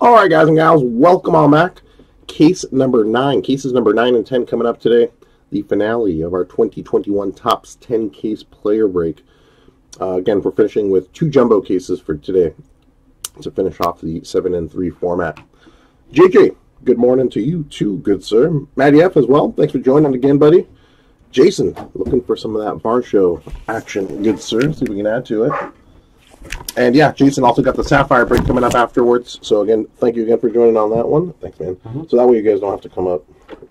All right, guys and gals, welcome on back. Case number nine, cases number nine and ten coming up today. The finale of our 2021 Topps 10 case player break. Uh, again, we're finishing with two jumbo cases for today to finish off the 7 and 3 format. JJ, good morning to you too, good sir. Matty F as well, thanks for joining again, buddy. Jason, looking for some of that bar show action, good sir. See if we can add to it. And yeah, Jason also got the Sapphire break coming up afterwards. So again, thank you again for joining on that one. Thanks, man. Mm -hmm. So that way you guys don't have to come up.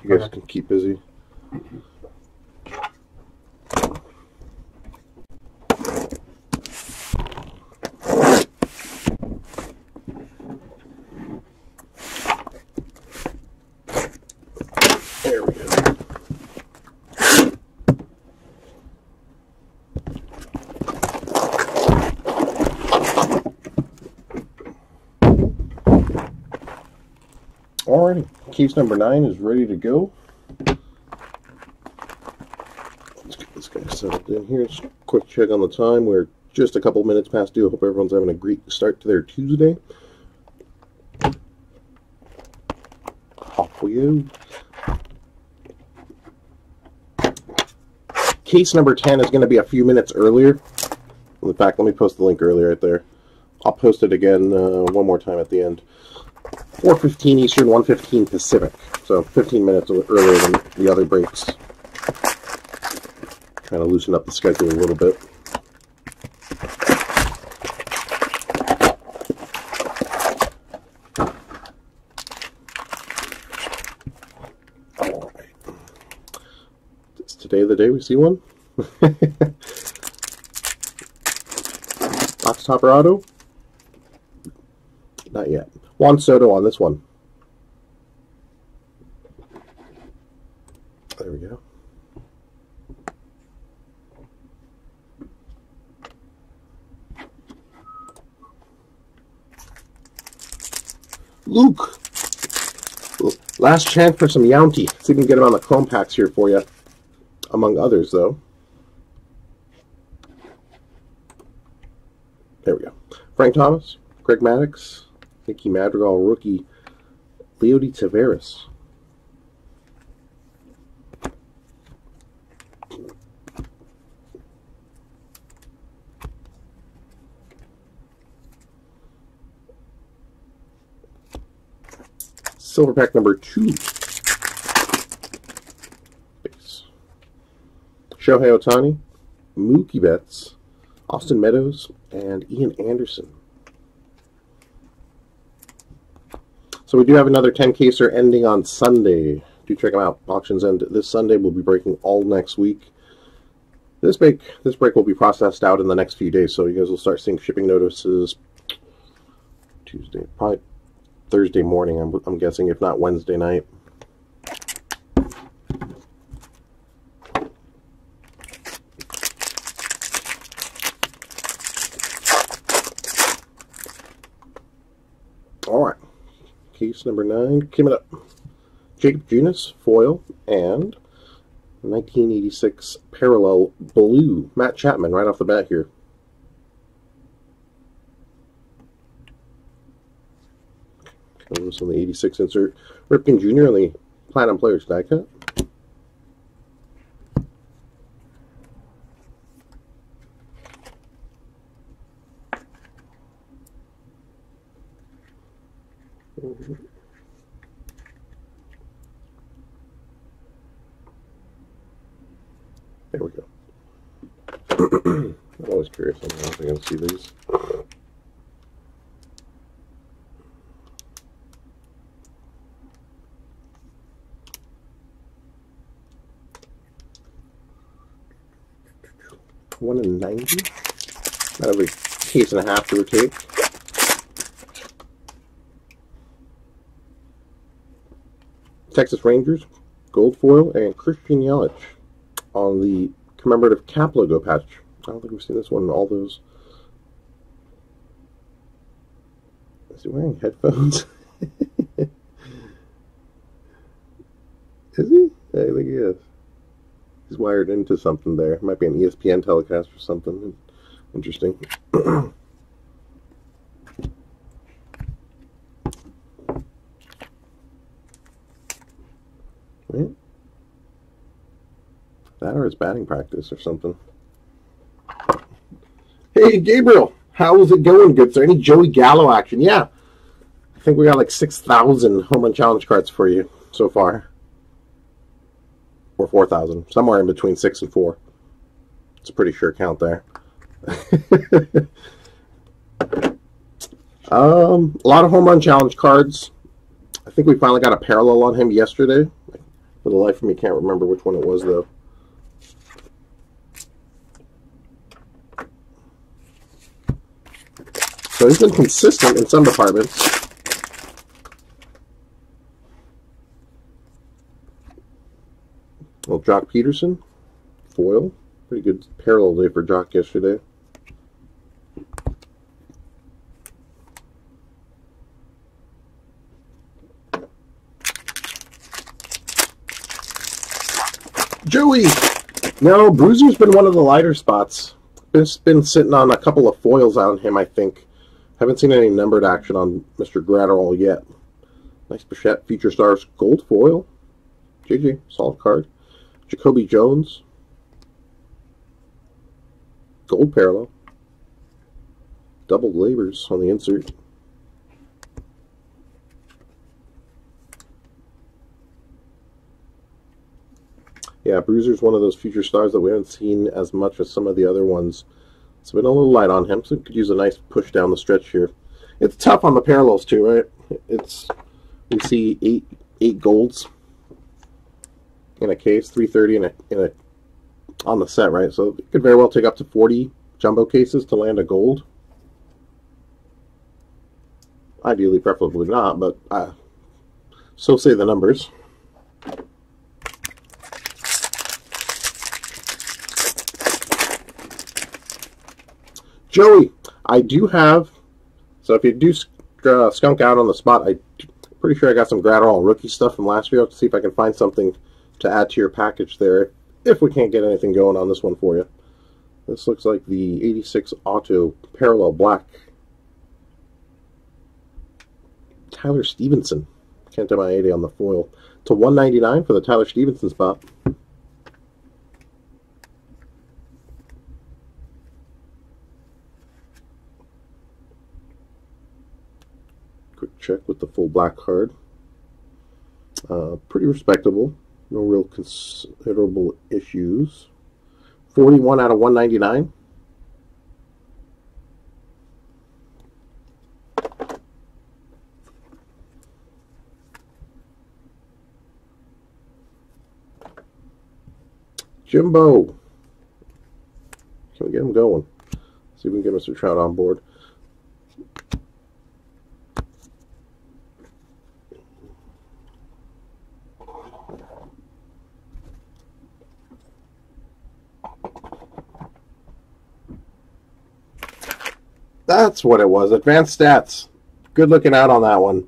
You guys okay. can keep busy. Case number nine is ready to go. Let's get this guy settled in here. Just quick check on the time. We're just a couple minutes past due. I hope everyone's having a great start to their Tuesday. Off we go. Case number 10 is going to be a few minutes earlier. In fact, let me post the link earlier right there. I'll post it again uh, one more time at the end. 4.15 Eastern, 1.15 Pacific. So 15 minutes earlier than the other breaks. Trying to loosen up the schedule a little bit. All right. Is today the day we see one? Box Topper Auto? Not yet. Juan Soto on this one. There we go. Luke. Last chance for some Younty. See if we can get him on the Chrome packs here for you. Among others, though. There we go. Frank Thomas, Greg Maddux, Nicky Madrigal rookie Leody Taveras. Silver pack number two. Base. Shohei Ohtani, Mookie Betts, Austin Meadows, and Ian Anderson. So we do have another 10 caser ending on Sunday. Do check them out. Auctions end this Sunday. We'll be breaking all next week. This break, this break will be processed out in the next few days, so you guys will start seeing shipping notices Tuesday, probably Thursday morning. I'm, I'm guessing, if not Wednesday night. case number nine coming up. Jakob Junis, foil, and 1986 parallel blue. Matt Chapman right off the bat here. Comes on the 86 insert. Ripken Jr. on the Platinum Players die cut. There we go. I'm always curious on how I can see these. One in ninety. That'll be and a half to. Texas Rangers, gold foil, and Christian Yelich on the commemorative cap logo patch. I don't think we've seen this one in all those. Is he wearing headphones? is he? I think he is. He's wired into something there. Might be an ESPN telecast or something. Interesting. That or it's batting practice or something. Hey, Gabriel, how is it going? Good. sir? any Joey Gallo action? Yeah. I think we got like 6,000 home run challenge cards for you so far. Or 4,000. Somewhere in between 6 and 4. It's a pretty sure count there. um, a lot of home run challenge cards. I think we finally got a parallel on him yesterday. For the life of me, can't remember which one it was, though. So he's been consistent in some departments. Well, Joc Pederson, foil. Pretty good parallel day for Joc yesterday. Joey! No, Bruiser's been one of the lighter spots. Been sitting on a couple of foils on him, I think. Haven't seen any numbered action on Mr. Graterol yet. Nice Bichette Future Stars Gold Foil. JJ, solid card. Jacoby Jones. Gold Parallel. Double Labors on the insert. Yeah, Bruiser's one of those future stars that we haven't seen as much as some of the other ones. It's been a little light on him, so we could use a nice push down the stretch here. It's tough on the parallels too, right? It's we see eight eight golds in a case, 330 in a in a on the set, right? So it could very well take up to 40 jumbo cases to land a gold. Ideally, preferably not, but uh, so say the numbers. Joey, I do have. So if you do uh, skunk out on the spot, I'm pretty sure I got some Graterol rookie stuff from last year. I'll see if I can find something to add to your package there. If we can't get anything going on this one for you. This looks like the 86 Auto Parallel Black. Tyler Stephenson. Can't do my 80 on the foil. To 199 for the Tyler Stephenson spot. check with the full black card. Uh, pretty respectable. No real considerable issues. 41 out of 199. Jimbo. Can we get him going? See if we can get Mr. Trout on board. That's what it was. Advanced stats. Good looking out on that one.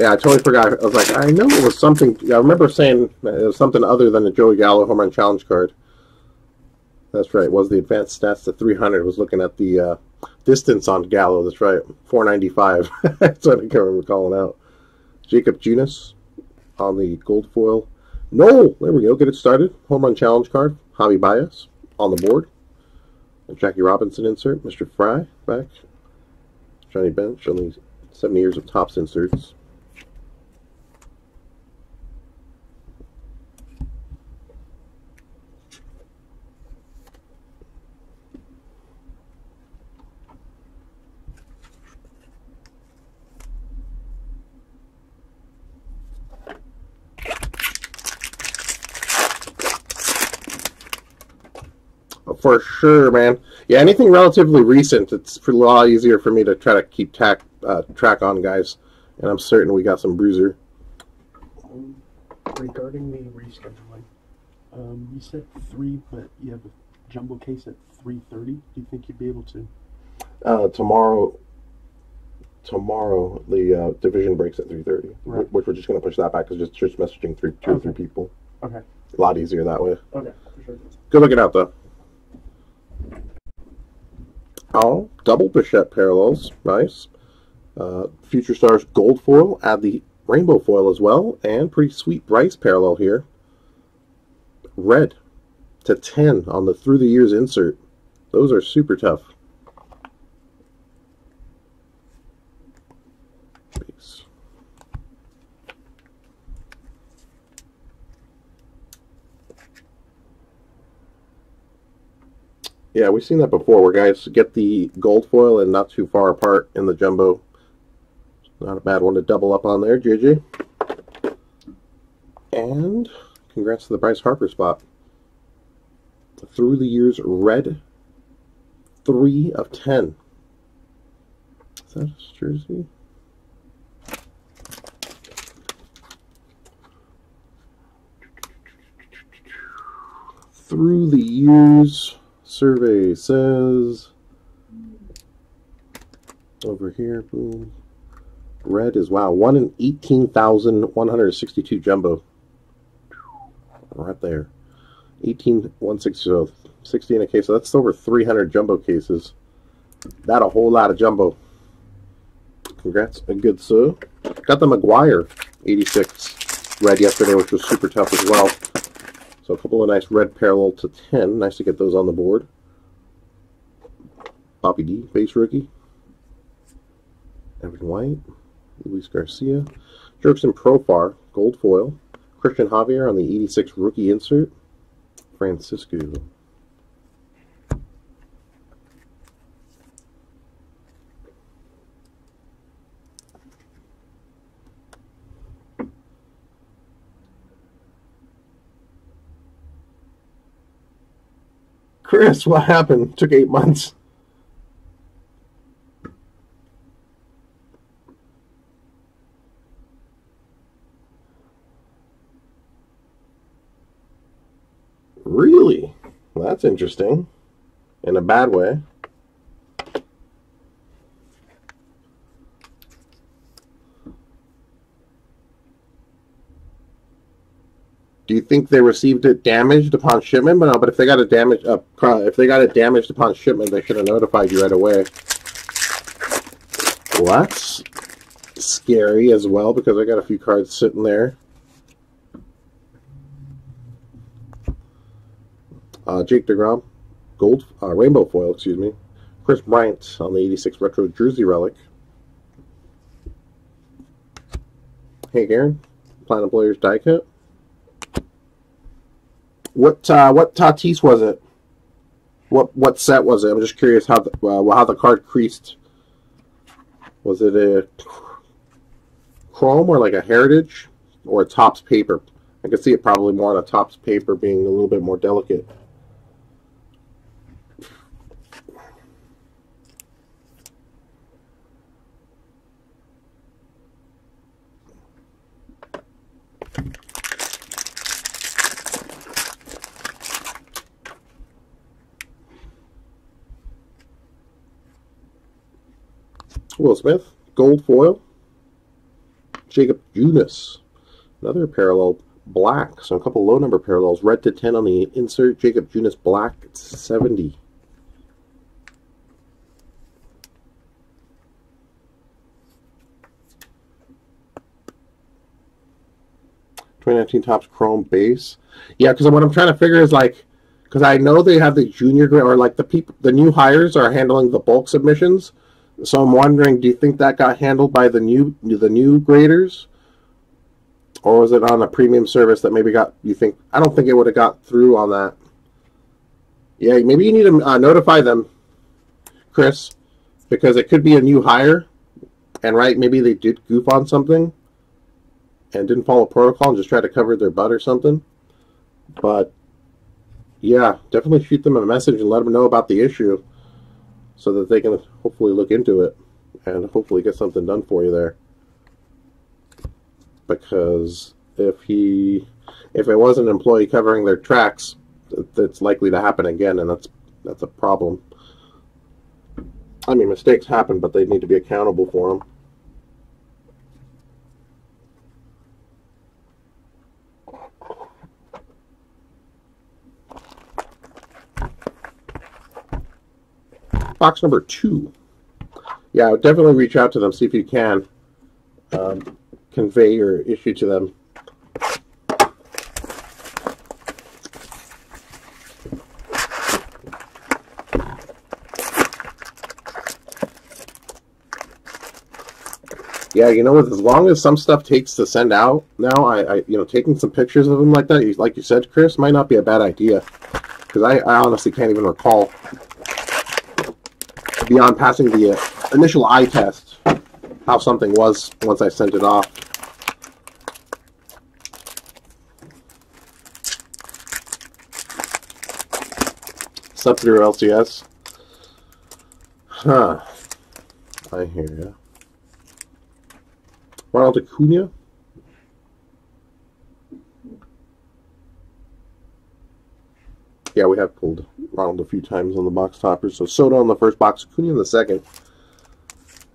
Yeah, I totally forgot. I was like, I know it was something. I remember saying it was something other than a Joey Gallo home run challenge card. That's right. It was the advanced stats to 300. I was looking at the uh, distance on Gallo. That's right. 495. That's what I can remember calling out. Jakob Junis on the gold foil. No, there we go. Get it started. Home run challenge card. Javi Baez on the board. Jackie Robinson insert, Mr. Fry back. Johnny Bench, only 70 years of Topps inserts. For sure, man. Yeah, anything relatively recent, it's a lot easier for me to try to keep track uh, track on, guys. And I'm certain we got some bruiser. Um, regarding the rescheduling, um, you said three, but you have a jumbo case at three thirty. Do you think you'd be able to? Uh, tomorrow, tomorrow the uh, division breaks at three thirty, right. which we're just going to push that back because just just messaging three, two okay. or three people. Okay. A lot easier that way. Okay, for sure. Good looking out though. Oh, double Bichette parallels. Nice. Uh, Future Stars gold foil, add the rainbow foil as well, and pretty sweet Bryce parallel here. Red to 10 on the through the years insert. Those are super tough. Base. Yeah, we've seen that before where guys get the gold foil and not too far apart in the jumbo. Not a bad one to double up on there, JJ. And congrats to the Bryce Harper spot. Through the years, red, 3 of 10. Is that his jersey? Through the years, survey says over here, boom. Red is wow, one in eighteen thousand one hundred sixty-two jumbo. Right there, eighteen one sixty so sixty in a case. So that's over three hundred jumbo cases. That a whole lot of jumbo. Congrats, a good sir. Got the McGwire eighty-six red yesterday, which was super tough as well. So a couple of nice red parallel to 10. Nice to get those on the board. Bobby D, base rookie. Evan White. Luis Garcia. Jurickson Profar, gold foil. Cristian Javier on the 86 rookie insert. Francisco. Chris, what happened? Took eight months. Really? That's interesting. In a bad way. Do you think they received it damaged upon shipment? But no, but if they got it damaged, uh, if they got it damaged upon shipment, they should have notified you right away. That's scary as well because I got a few cards sitting there. Uh, Jake DeGrom, gold, uh, rainbow foil, excuse me. Kris Bryant on the 86 retro jersey relic. Hey, Aaron, Planet Players die cut. What uh, what Tatis was it? What what set was it? I'm just curious how the uh, how the card creased. Was it a chrome or like a heritage or a Topps paper? I could see it probably more on a Topps paper being a little bit more delicate. Will Smith, gold foil. Jakob Junis, another parallel black. So a couple low number parallels. Red to 10 on the insert. Jakob Junis black 70. Twenty nineteen Topps Chrome base. Yeah, because what I'm trying to figure is like, because I know they have the junior or like the people, the new hires are handling the bulk submissions. So I'm wondering, do you think that got handled by the new the new graders, or was it on a premium service that maybe got? You think? I don't think it would have got through on that. Yeah, maybe you need to uh, notify them, Chris, because it could be a new hire, and right, maybe they did goof on something, and didn't follow protocol and just try to cover their butt or something. But yeah, definitely shoot them a message and let them know about the issue so that they can hopefully look into it and hopefully get something done for you there. Because if he, if it was an employee covering their tracks, it's likely to happen again, and that's that's a problem. I mean, mistakes happen, but they need to be accountable for them. Box number two. yeah, definitely reach out to them, see if you can um, convey your issue to them. Yeah, you know? As long as some stuff takes to send out now, I, I you know, taking some pictures of them like that, like you said, Chris, might not be a bad idea. Because I, I honestly can't even recall beyond passing the uh, initial eye test how something was once I sent it off. Sub through LCS. Huh. I hear ya. Ronald Acuna. Yeah, we have pulled Ronald a few times on the box toppers. So Soto on the first box, Acuna in the second.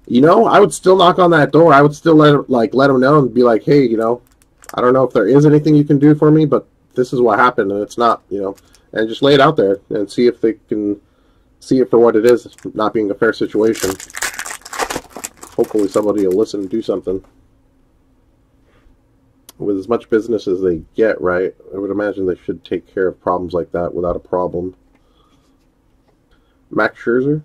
You know, I would still knock on that door. I would still let like let him know and be like, hey, you know, I don't know if there is anything you can do for me, but this is what happened, and it's not, you know, and just lay it out there and see if they can see it for what it is, not being a fair situation. Hopefully, somebody will listen and do something with as much business as they get, right, I would imagine they should take care of problems like that without a problem. Max Scherzer,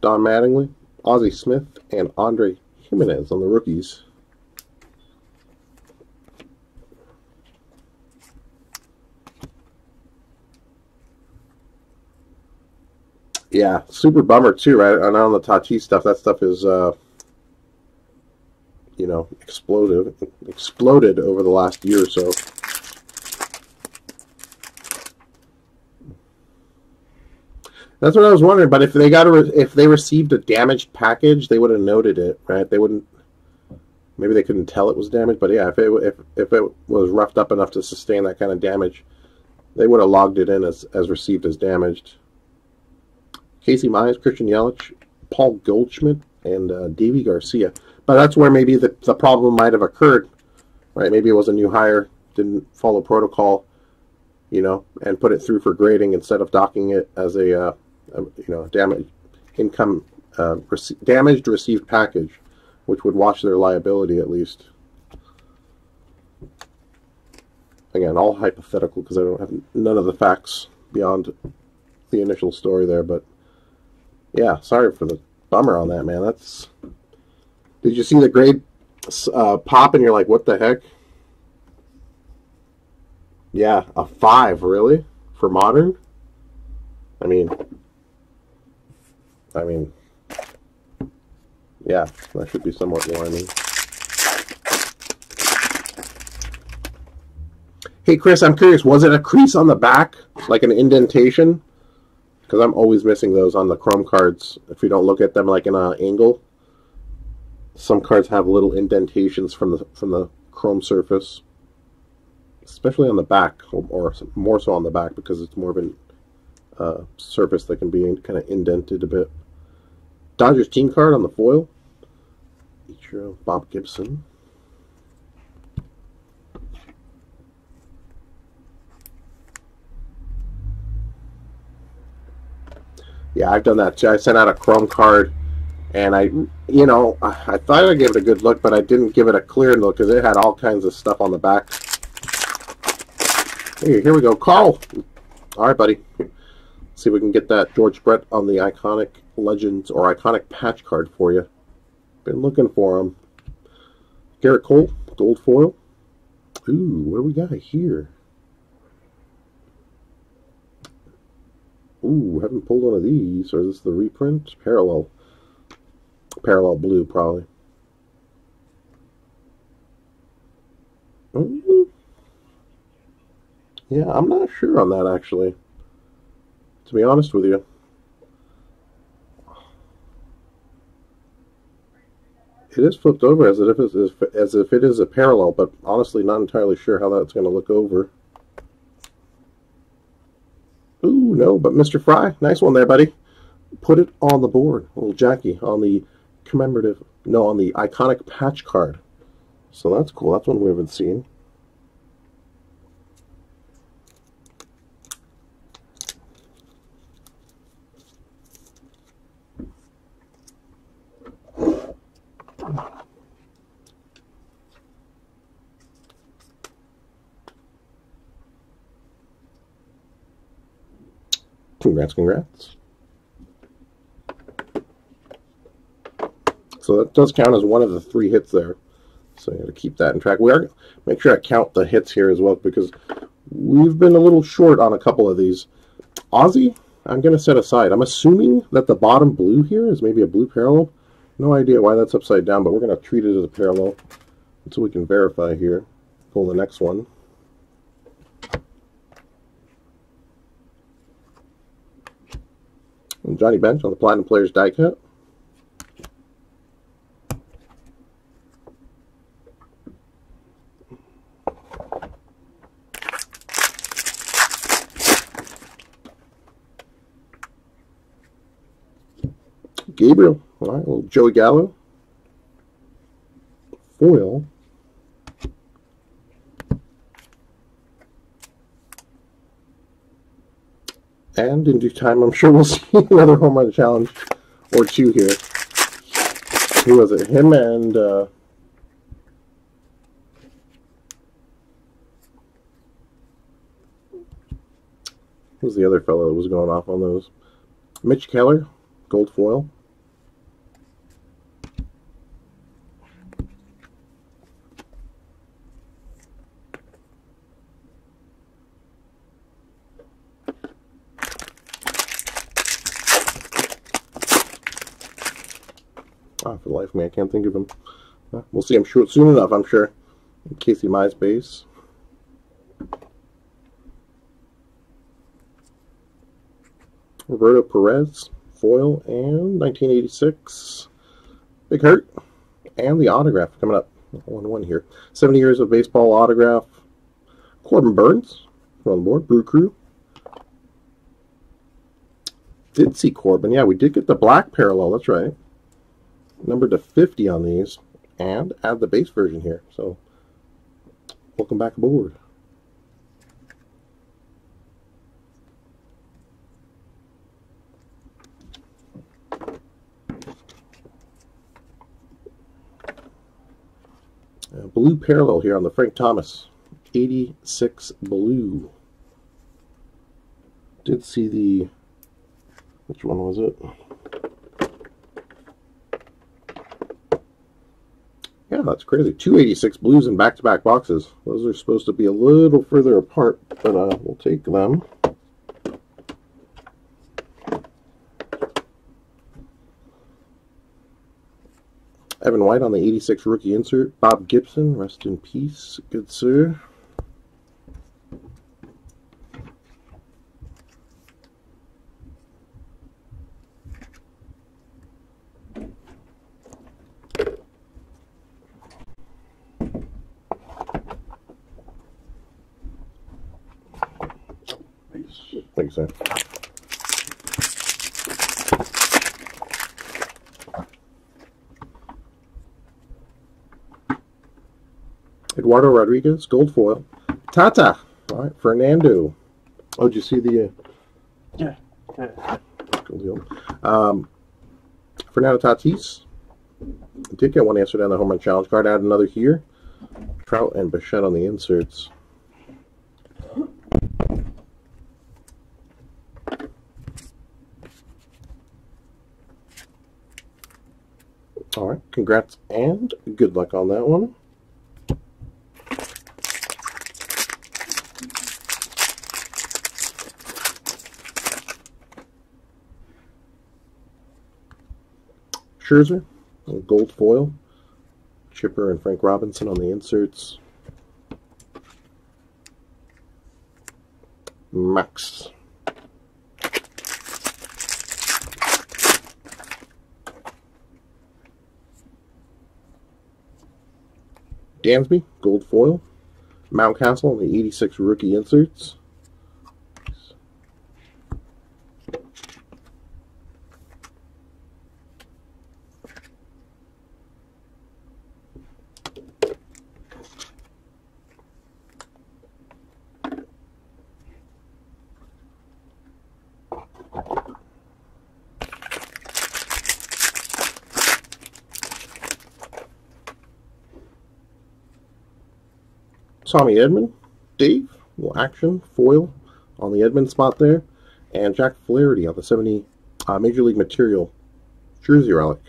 Don Mattingly, Ozzie Smith, and Andre Gimenez on the rookies. Yeah, super bummer too, right? And on the Tatis stuff, that stuff is uh, you know, exploded exploded over the last year or so. That's what I was wondering. But if they got a if they received a damaged package, they would have noted it, right? They wouldn't. Maybe they couldn't tell it was damaged, but yeah, if it if if it was roughed up enough to sustain that kind of damage, they would have logged it in as as received as damaged. Casey Myers, Christian Yelich, Paul Goldschmidt, and uh, Deivi Garcia. But that's where maybe the, the problem might have occurred, right? Maybe it was a new hire, didn't follow protocol, you know, and put it through for grading instead of docking it as a, uh, a you know, damage income uh, rec damaged received package, which would wash their liability at least. Again, all hypothetical because I don't have none of the facts beyond the initial story there, but yeah, sorry for the bummer on that, man. That's did you see the grade uh, pop and you're like, what the heck? Yeah, a five, really? For modern? I mean, I mean, yeah, that should be somewhat warming. Hey, Chris, I'm curious, was it a crease on the back? Like an indentation? Because I'm always missing those on the Chrome cards if you don't look at them like in an angle. Some cards have little indentations from the from the chrome surface, especially on the back, or, more so on the back because it's more of a uh, surface that can be kind of indented a bit. Dodgers team card on the foil. Ichiro Bob Gibson. Yeah, I've done that too. I sent out a Chrome card and I, you know, I thought I'd give it a good look, but I didn't give it a clear look because it had all kinds of stuff on the back. Hey, here we go, Carl. All right, buddy. Let's see if we can get that George Brett on the iconic legends or iconic patch card for you. Been looking for them. Gerrit Cole, gold foil. Ooh, what do we got here? Ooh, haven't pulled one of these. Or is this the reprint? Parallel parallel blue, probably. Mm-hmm. Yeah, I'm not sure on that, actually. To be honest with you. It is flipped over as if, as if it is a parallel, but honestly not entirely sure how that's going to look over. Ooh, no, but Mr. Fry, nice one there, buddy. Put it on the board. Little Jackie on the commemorative, no, on the iconic patch card. So that's cool. That's one we haven't seen. Congrats, congrats. So that does count as one of the three hits there. So you got to keep that in track. We are make sure I count the hits here as well because we've been a little short on a couple of these. Aussie, I'm going to set aside. I'm assuming that the bottom blue here is maybe a blue parallel. No idea why that's upside down, but we're going to treat it as a parallel so we can verify here. Pull the next one. Johnny Bench on the Platinum Players die cut. Gabriel. All right, little Joey Gallo. Foil. And in due time, I'm sure we'll see another home run challenge or two here. Who was it? Him and uh, who was the other fellow that was going off on those? Mitch Keller, gold foil. Ah, for the life of me, I can't think of him. Uh, we'll see him soon enough, I'm sure. Casey base. Roberto Perez, foil, and 1986. Big Hurt. And the autograph coming up. 1 1 here. 70 years of baseball autograph. Corbin Burnes, on the board. Brew Crew. Did see Corbin. Yeah, we did get the black parallel. That's right numbered to 50 on these and add the base version here. So welcome back aboard. Blue parallel here on the Frank Thomas 86 blue. Did see the which one was it? Yeah, that's crazy. 286 blues in back-to-back -back boxes. Those are supposed to be a little further apart, but uh, we'll take them. Evan White on the 86 rookie insert. Bob Gibson, rest in peace, good sir. think so. Eduardo Rodriguez, gold foil. Tata, all right, Fernando. Oh, did you see the? Uh, yeah. yeah. Cool deal. Um, Fernando Tatis. I did get one answer down the home run challenge card. Add another here. Trout and Bichette on the inserts. All right, congrats and good luck on that one. Scherzer, gold foil. Chipper and Frank Robinson on the inserts. Max Dansby, gold foil. Mountcastle on the 86 rookie inserts. Tommy Edman, Dave, little action, foil on the Edman spot there. And Jack Flaherty on the 70 uh, Major League Material Jersey Relic.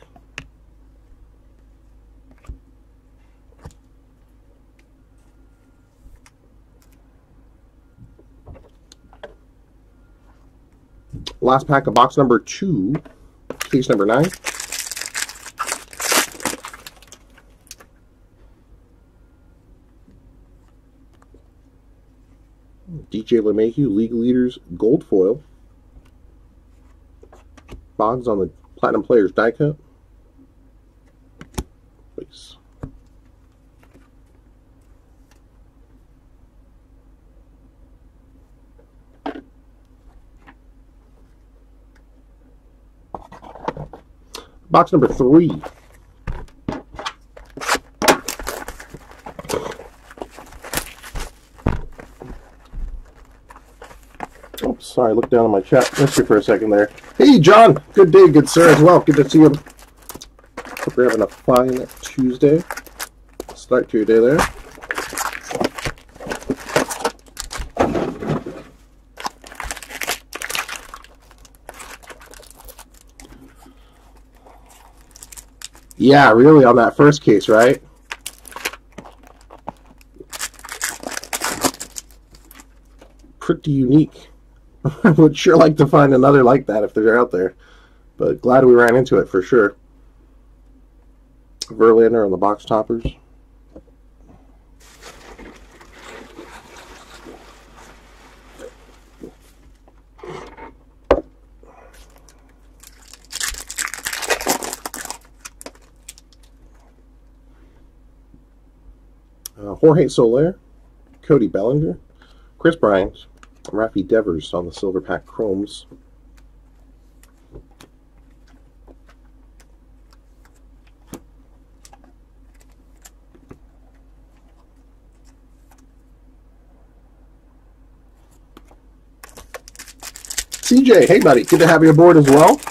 Last pack of box number two, case number nine. DJ LeMahieu, League Leaders Gold Foil. Boggs on the Platinum Players die cut. Please. Box number three. Sorry, look down on my chat. You for a second there. Hey, John. Good day, good sir, as well. Good to see you. Hope you're having a fine Tuesday. Start to your day there. Yeah, really, on that first case, right? Pretty unique. I would sure like to find another like that if they're out there. But glad we ran into it for sure. Verlander on the box toppers. Uh, Jorge Soler, Cody Bellinger, Kris Bryant, Rafi Devers on the Silver Pack Chromes. CJ, hey buddy, good to have you aboard as well.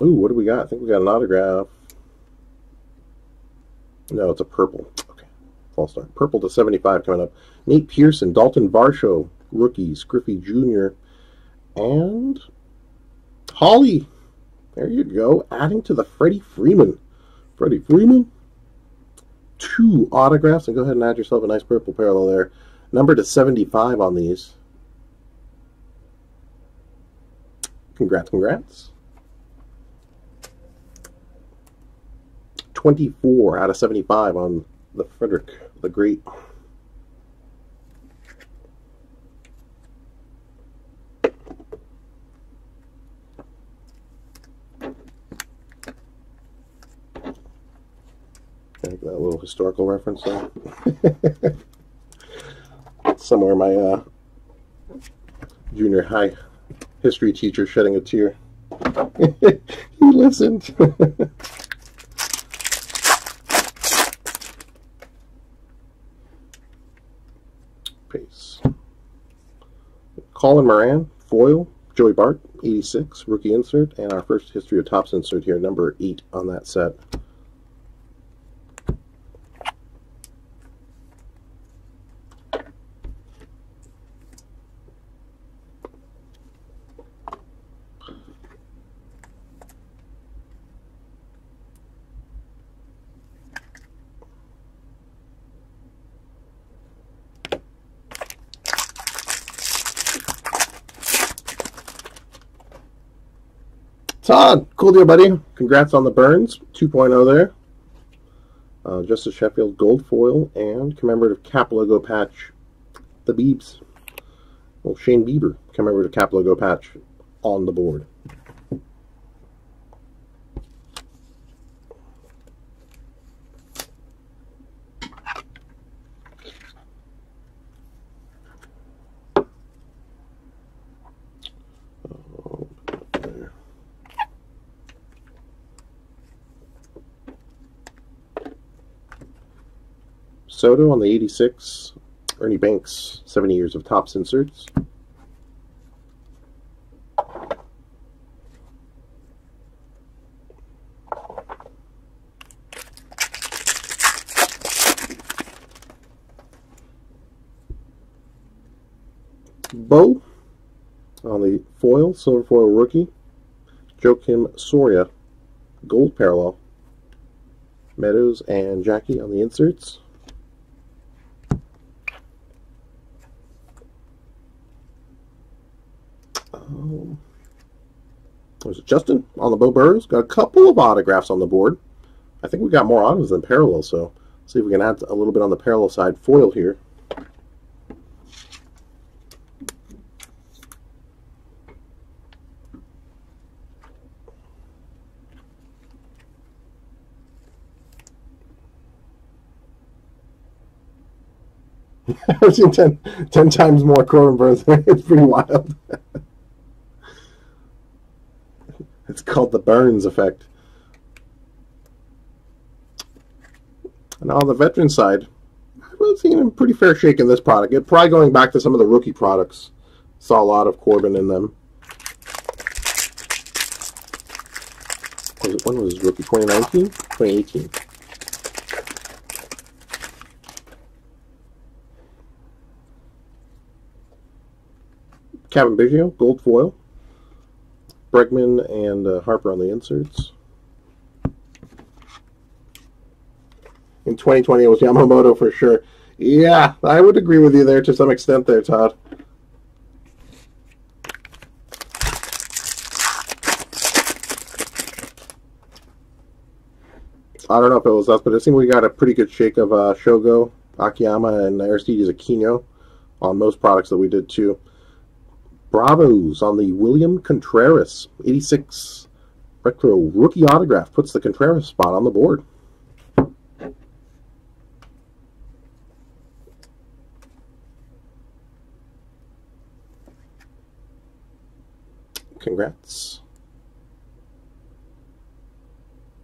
Ooh, what do we got? I think we got an autograph. No, it's a purple. False start. Purple to 75 coming up. Nate Pearson, Dalton Varsho, rookies, Griffey Jr., and Holly. There you go. Adding to the Freddie Freeman. Freddie Freeman. Two autographs, and go ahead and add yourself a nice purple parallel there. Number to 75 on these. Congrats, congrats. 24 out of 75 on the Frederick the Great. That little historical reference there. Somewhere my uh, junior high history teacher shedding a tear. he listened. Pace. Colin Moran, foil. Joey Bart, 86, rookie insert. And our first History of Topps insert here, number 8 on that set. Todd, cool deal, buddy. Congrats on the Burnes 2.0 there. Uh, Justus Sheffield gold foil and commemorative cap logo patch. The Beebs. Well, Shane Bieber commemorative cap logo patch on the board. Soto on the 86. Ernie Banks, 70 years of Topps inserts. Bo on the foil, silver foil rookie. Joakim Soria, gold parallel. Meadows and Jackie on the inserts. Um, there's Justin on the Beau Burrows. Got a couple of autographs on the board. I think we got more autos than parallel, so see if we can add a little bit on the parallel side foil here. I've seen 10, 10 times more Cronenworth. it's pretty wild. it's called the Burnes effect. And on the veteran side, I've seen a pretty fair shake in this product. It probably going back to some of the rookie products. Saw a lot of Corbin in them. Was it, when was rookie? 2019? 2018. Cavan Biggio, gold foil. Bregman and uh, Harper on the inserts. In 2020, it was Yamamoto for sure. Yeah, I would agree with you there to some extent there, Todd. I don't know if it was us, but it seemed we got a pretty good shake of uh, Shogo, Akiyama, and Aristides Aquino on most products that we did too. Bravos on the William Contreras 86 retro rookie autograph puts the Contreras spot on the board. Congrats.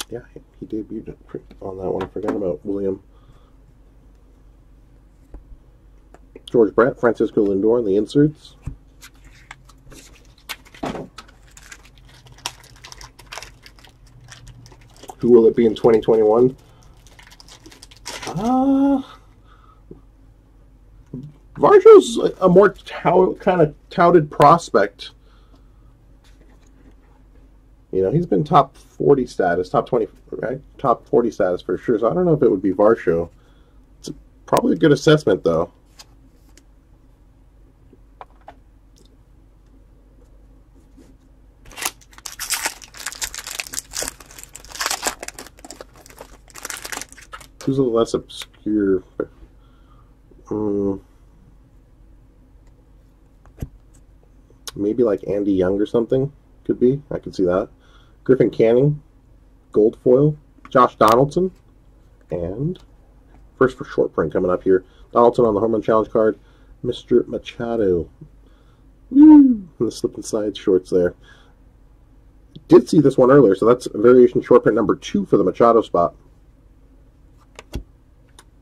Yeah, he debuted on that one. I forgot about William. George Brett, Francisco Lindor on the inserts. Who will it be in 2021? Uh, Varsho's a more kind of touted prospect. You know, he's been top 40 status, top 20, right? Top 40 status for sure. So I don't know if it would be Varsho. It's probably a good assessment, though. Who's a less obscure? Um, maybe like Andy Young or something. Could be. I could see that. Griffin Canning, gold foil. Josh Donaldson, and first for short print coming up here. Donaldson on the Run Challenge card. Mr. Machado. Woo! The slip and slide shorts there. Did see this one earlier, so that's variation short print number two for the Machado spot.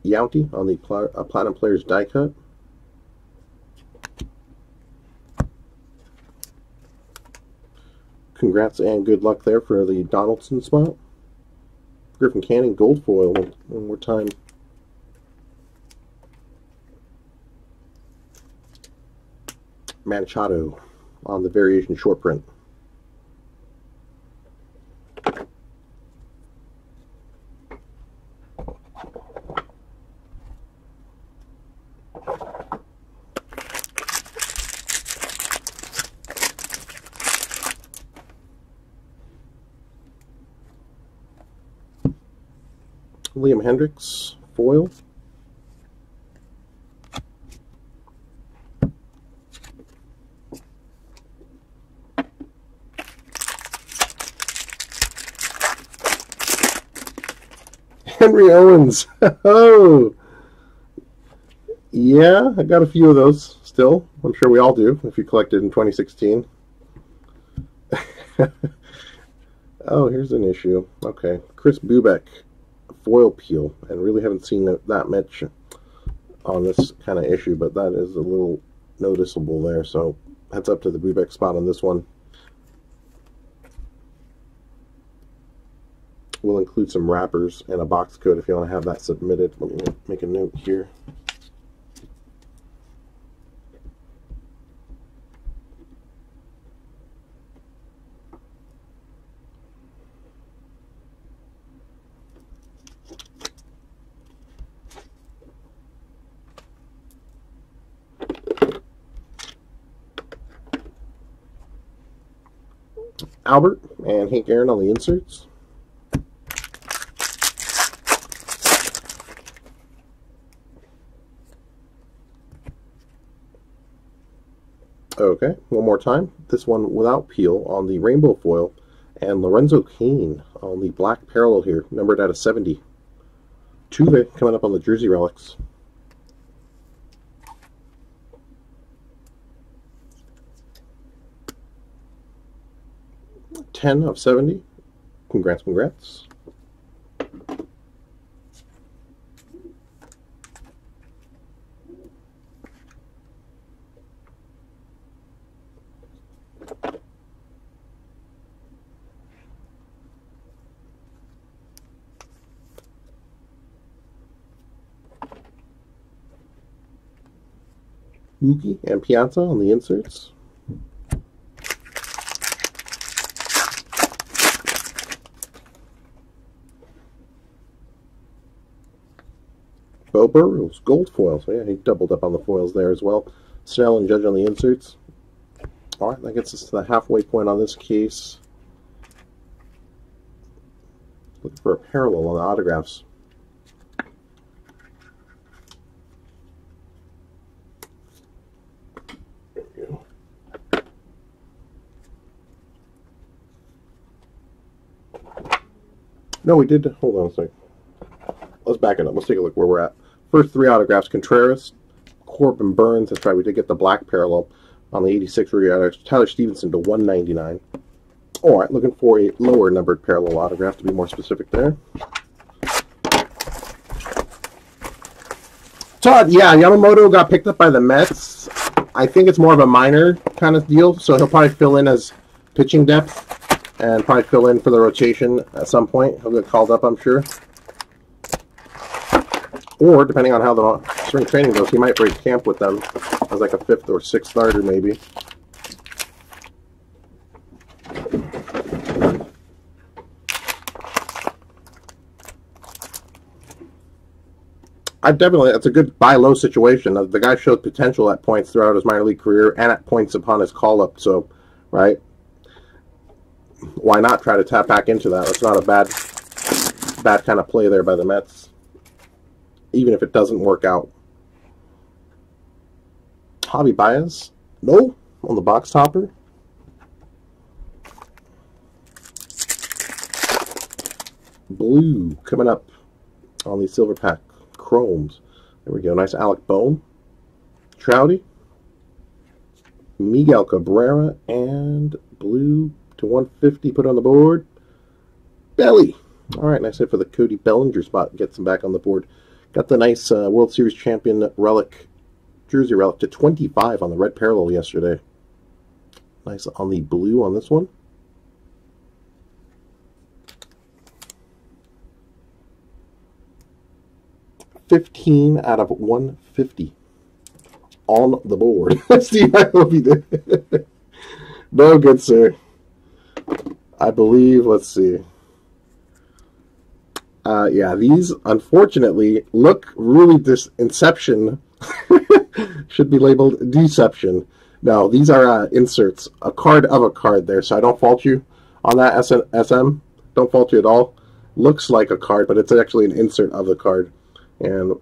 Younty on the Pl uh, Platinum Players die cut. Congrats and good luck there for the Donaldson spot. Griffin Canning gold foil one more time. Machado on the variation short print. Liam Hendriks foil. Henry Owens. oh, yeah, I got a few of those still. I'm sure we all do if you collected in 2016. oh, here's an issue. Okay, Kris Bubic foil peel and really haven't seen that much on this kind of issue but that is a little noticeable there so heads up to the Bubic spot on this one. We'll include some wrappers and a box code if you want to have that submitted. Let me make a note here Albert and Hank Aaron on the inserts. Okay, one more time. This one without peel on the rainbow foil. And Lorenzo Cain on the black parallel here, numbered out of 70. Tuve coming up on the jersey relics. Ten of seventy. Congrats, congrats. Mookie and Piazza on the inserts. Beau Burrows, gold foil. So yeah, he doubled up on the foils there as well. Snell and Judge on the inserts. All right, that gets us to the halfway point on this case. Looking for a parallel on the autographs. No, we did. Hold on a second. Let's back it up. Let's take a look where we're at. First three autographs Contreras, Corbin Burnes. That's right. We did get the black parallel on the 86 autographs. Tyler Stephenson to 199. All right. Looking for a lower numbered parallel autograph to be more specific there. Todd, yeah, Yamamoto got picked up by the Mets. I think it's more of a minor kind of deal, so he'll probably fill in as pitching depth and probably fill in for the rotation at some point. He'll get called up, I'm sure. Or, depending on how the spring training goes, he might break camp with them as like a fifth or sixth starter, maybe. I definitely, that's a good buy low situation. The guy showed potential at points throughout his minor league career and at points upon his call up. So, right? why not try to tap back into that? It's not a bad, bad kind of play there by the Mets, even if it doesn't work out. Hobby bias? no, on the box topper. Blue coming up on the silver pack chromes. There we go. Nice Alec Bohm. Trouty. Miguel Cabrera and blue to 150 put on the board. Belly. All right, nice hit for the Cody Bellinger spot. Gets him back on the board. Got the nice uh, World Series champion relic, jersey relic to 25 on the red parallel yesterday. Nice on the blue on this one. Fifteen out of one fifty on the board. Steve, I hope you did. no good, sir. I believe, let's see. Uh, yeah, these unfortunately look really this Inception should be labeled Deception. No, these are uh, inserts, a card of a card there, so I don't fault you on that SM. Don't fault you at all. Looks like a card, but it's actually an insert of the card. And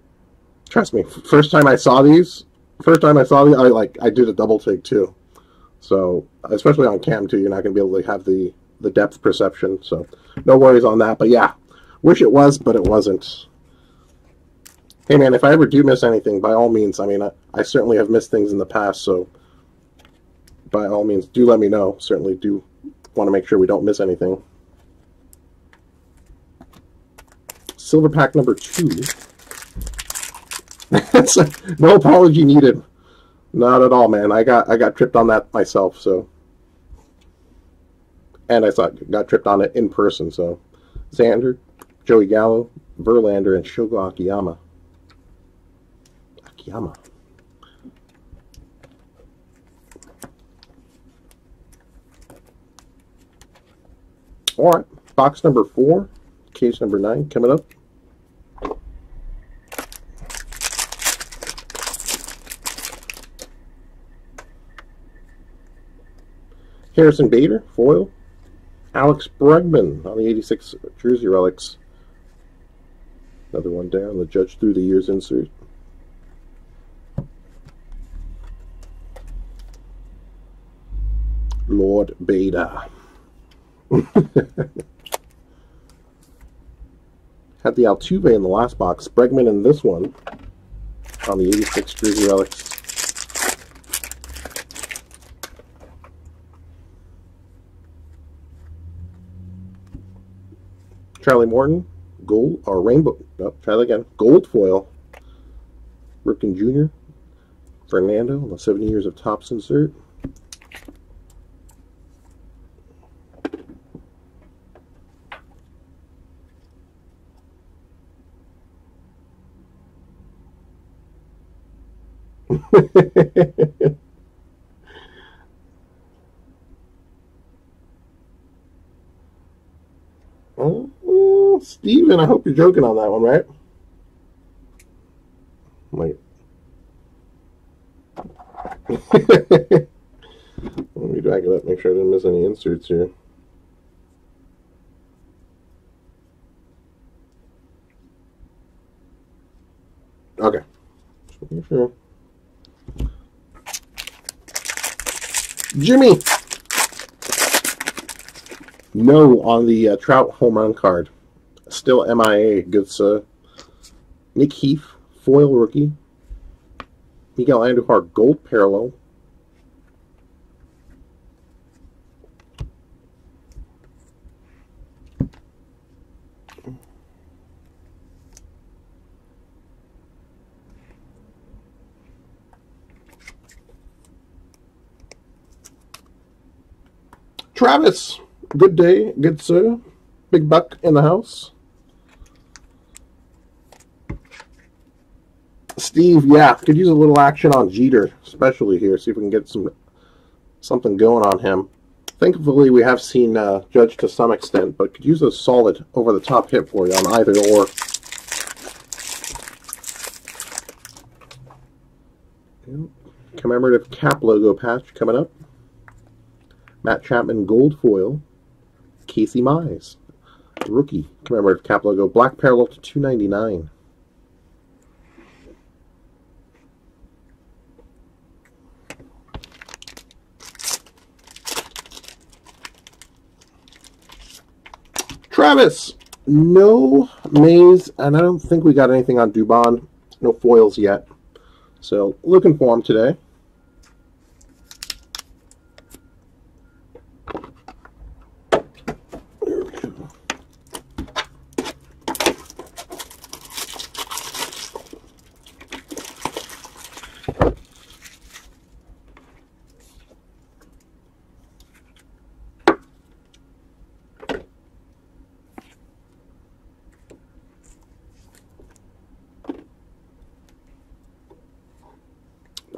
trust me, first time I saw these, first time I saw these, I like I did a double take too. So especially on cam too, you're not going to be able to have the the depth perception. So no worries on that. But yeah, wish it was, but it wasn't. Hey man, if I ever do miss anything, by all means, I mean, I, I certainly have missed things in the past, so by all means, do let me know. Certainly do want to make sure we don't miss anything. Silver pack number two. no apology needed. Not at all, man. I got I got tripped on that myself, so and I saw got tripped on it in person. So Xander, Joey Gallo, Verlander, and Shogo Akiyama. Akiyama. All right, box number four, case number nine coming up. Harrison Bader, foil. Alex Bregman on the 86 Jersey Relics. Another one down, the Judge Through the Years insert. Lord Beta. Had the Altuve in the last box. Bregman in this one on the 86 Jersey Relics. Charlie Morton, gold or rainbow. No, try that again. Gold foil. Ripken Jr. Fernando, the 70 years of Topps insert. I hope you're joking on that one, right? Wait. Let me drag it up, make sure I didn't miss any inserts here. Okay. Sure. Jimmy. No on the uh, Trout home run card. Still MIA. Good sir. Nick Heath, foil rookie. Miguel Andujar, gold parallel. Travis, good day, good sir. Big buck in the house. Steve, yeah, could use a little action on Jeter, especially here. See if we can get some something going on him. Thankfully, we have seen uh, Judge to some extent, but could use a solid over-the-top hit for you on either or. Commemorative cap logo patch coming up. Matt Chapman gold foil. Casey Mize, rookie commemorative cap logo, black parallel to 299. Travis, no maze, and I don't think we got anything on Dubon. No foils yet. So, looking for him today.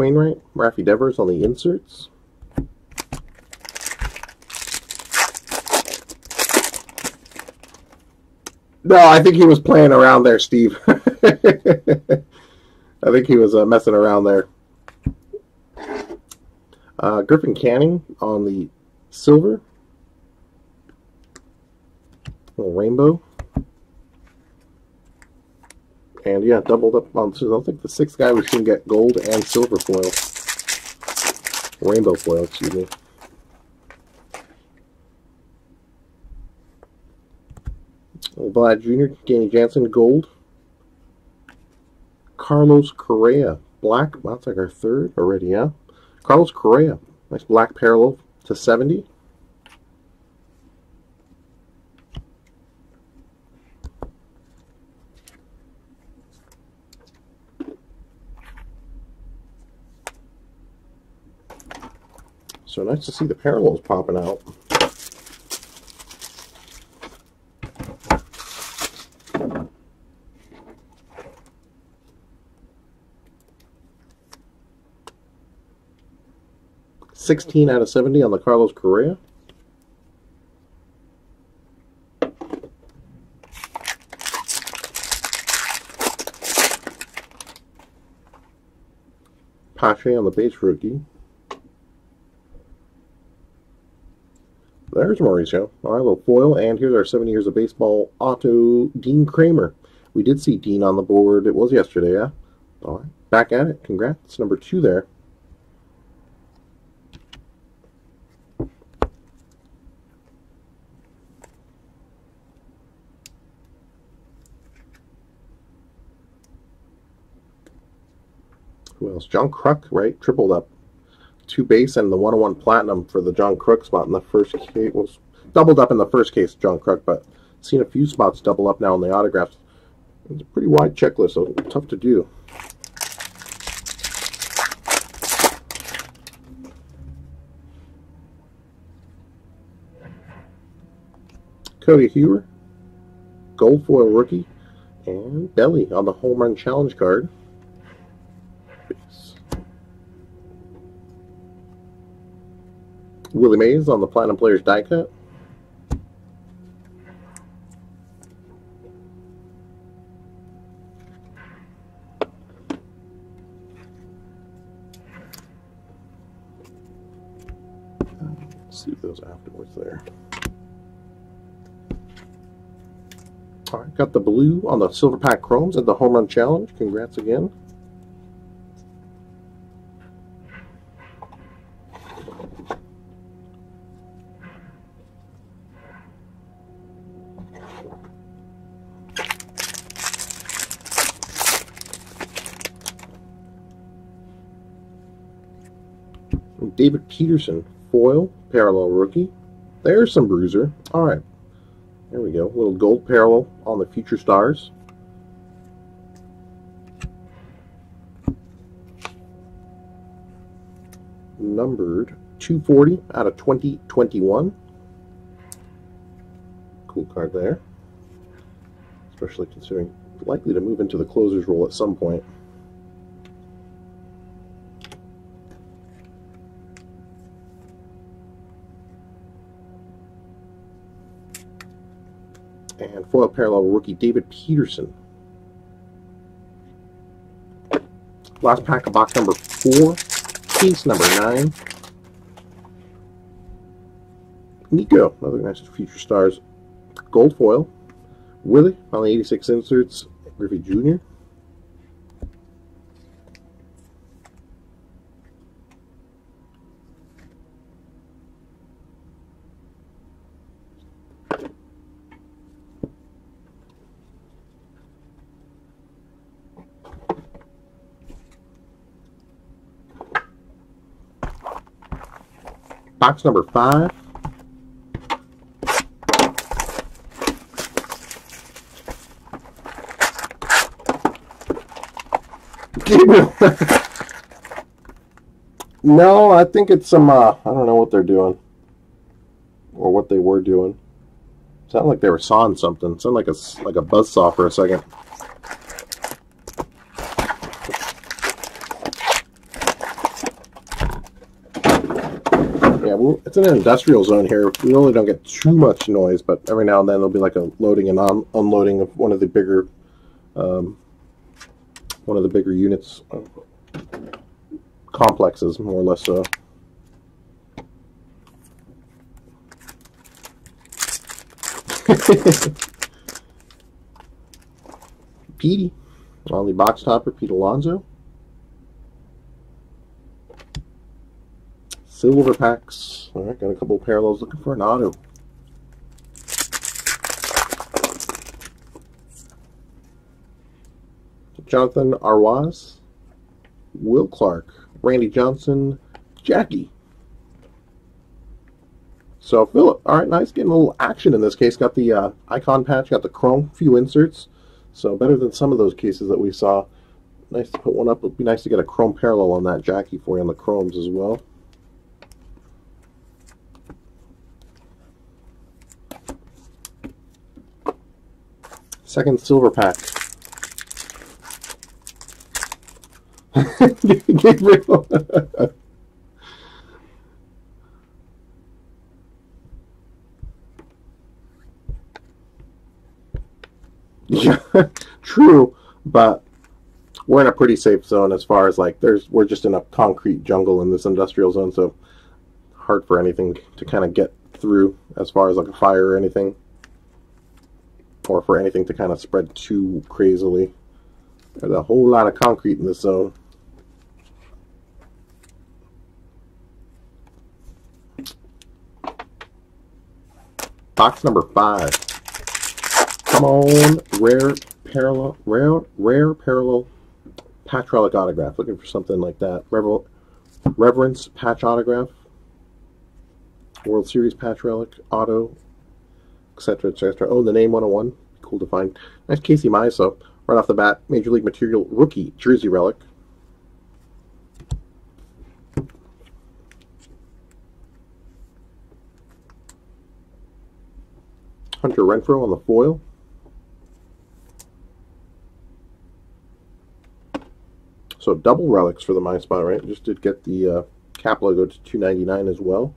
Wainwright, Raffy Devers on the inserts. No, I think he was playing around there, Steve. I think he was uh, messing around there. Uh, Griffin Canning on the silver. Little rainbow. And yeah, doubled up on, I think the sixth guy we've seen get gold and silver foil. Rainbow foil, excuse me. Vlad Jr., Danny Jansen, gold. Carlos Correa, black. That's like our third already, yeah. Carlos Correa, nice black parallel to 70. So nice to see the parallels popping out. Sixteen out of seventy on the Carlos Correa. Pache on the base rookie. There's Mauricio. All right, little foil. And here's our seven years of baseball auto Dean Kremer. We did see Dean on the board. It was yesterday, yeah? All right. Back at it. Congrats. Number two there. Who else? John Kruk, right? Tripled up. Two base and the 101 platinum for the John Kruk spot in the first case. Was doubled up in the first case, John Kruk, but seen a few spots double up now in the autographs. It's a pretty wide checklist, so tough to do. Codi Heuer, gold foil rookie, and Belly on the home run challenge card. Willie Mays on the Platinum Players die cut. See those afterwards there. All right, got the blue on the Silver Pack Chromes at the Home Run Challenge. Congrats again. David Peterson, foil, parallel rookie. There's some bruiser. All right. There we go. A little gold parallel on the future stars. Numbered 240 out of 2021. Cool card there. Especially considering likely to move into the closer's role at some point. And foil parallel rookie David Peterson. Last pack of box number four, case number nine. Nico, another nice future stars. Gold foil. Willie on the 86 inserts. Griffey Jr. Box number five. no, I think it's some, uh, I don't know what they're doing. Or what they were doing. Sounded like they were sawing something. Sounded like a, like a buzz saw for a second. yeah, it's an industrial zone here. We really don't get too much noise, but every now and then there'll be like a loading and un unloading of one of the bigger, um, one of the bigger units, uh, complexes, more or less so. Petey, on the box topper, Pete Alonso. Silver packs. All right, got a couple parallels looking for an auto. Jonathan Araúz, Will Clark, Randy Johnson, Jackie. So Philip, all right, nice getting a little action in this case. Got the uh, icon patch, got the chrome, few inserts. So better than some of those cases that we saw. Nice to put one up. It'd be nice to get a chrome parallel on that Jackie for you on the chromes as well. Second silver pack. Gabriel. yeah, true, but we're in a pretty safe zone as far as like there's we're just in a concrete jungle in this industrial zone, so hard for anything to kind of get through as far as like a fire or anything, or for anything to kind of spread too crazily. There's a whole lot of concrete in this zone. Box number five. Come on, rare parallel, rare, rare parallel patch relic autograph. Looking for something like that. Revel, Reverence patch autograph. World Series patch relic, auto, etc., etc. Oh, the name 101. Cool to find. Nice Casey Mize, So, Right off the bat, Major League Material rookie jersey relic. Hunter Renfroe on the foil. So double relics for the My Spot, right? Just did get the uh, cap logo to 299 as well.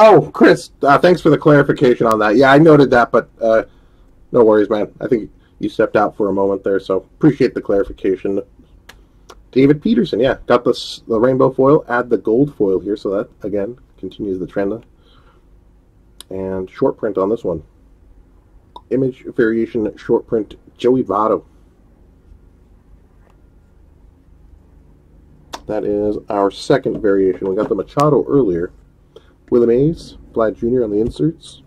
Oh, Chris, uh, thanks for the clarification on that. Yeah, I noted that, but uh, no worries, man. I think you stepped out for a moment there, so appreciate the clarification. David Peterson, yeah, got this the rainbow foil. Add the gold foil here, so that again continues the trend. And short print on this one. Image variation short print Joey Votto. That is our second variation. We got the Machado earlier. Willie Mays, Vlad Jr. on the inserts.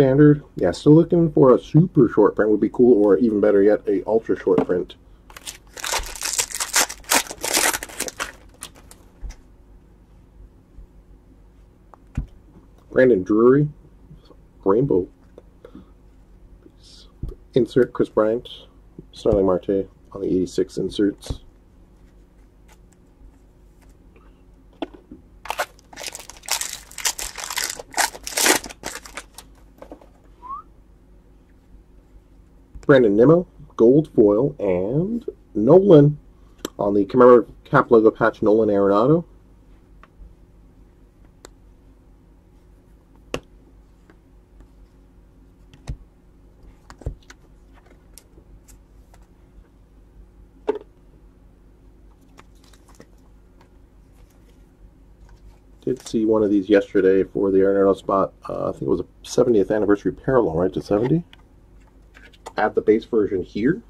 standard. Yeah, still looking for a super short print would be cool, or even better yet, a ultra short print. Brandon Drury, Rainbow. Insert Kris Bryant, Starling Marte on the 86 inserts. Brandon Nimmo, gold foil, and Nolan on the commemorative cap logo patch, Nolan Arenado. Did see one of these yesterday for the Arenado spot. Uh, I think it was a 70th anniversary parallel, right to 70? add the base version here.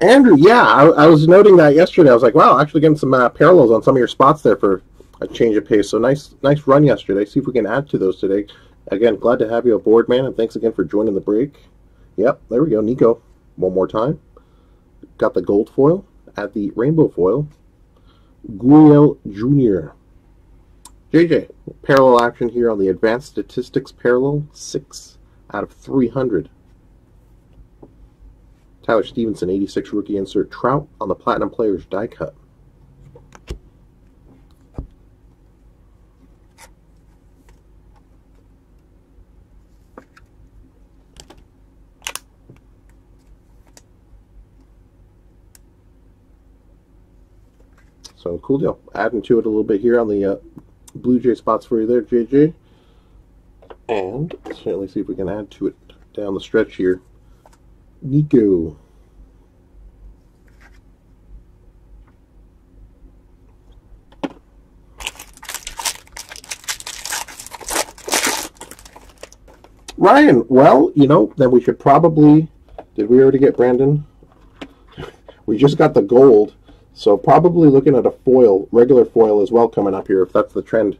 Andrew, yeah, I, I, was noting that yesterday. I was like, wow, actually getting some uh, parallels on some of your spots there for a change of pace. So nice, nice run yesterday. See if we can add to those today. Again, glad to have you aboard, man, and thanks again for joining the break. Yep, there we go, Nico. One more time. Got the gold foil. at the rainbow foil. Gurriel Jr. JJ, parallel action here on the Advanced Statistics Parallel, 6 out of 300. Tyler Stephenson, 86 rookie insert. Trout on the Platinum Players die cut. So cool deal. Adding to it a little bit here on the uh, Blue Jay spots for you there, JJ. And let's certainly see if we can add to it down the stretch here. Nico. Ryan, well, you know, then we should probably. Did we already get Brandon? We just got the gold. So probably looking at a foil, regular foil as well coming up here if that's the trend.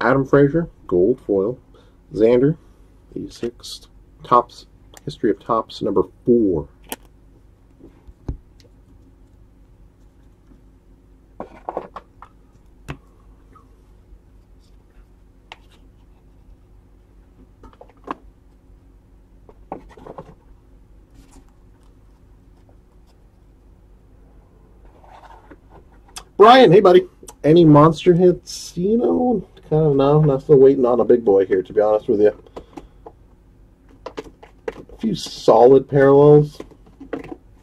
Adam Frazier, gold foil. Xander, 86. Topps, History of Topps, number 4. Brian, hey buddy. Any monster hits? You know, kind of no. I'm still waiting on a big boy here, to be honest with you. A few solid parallels.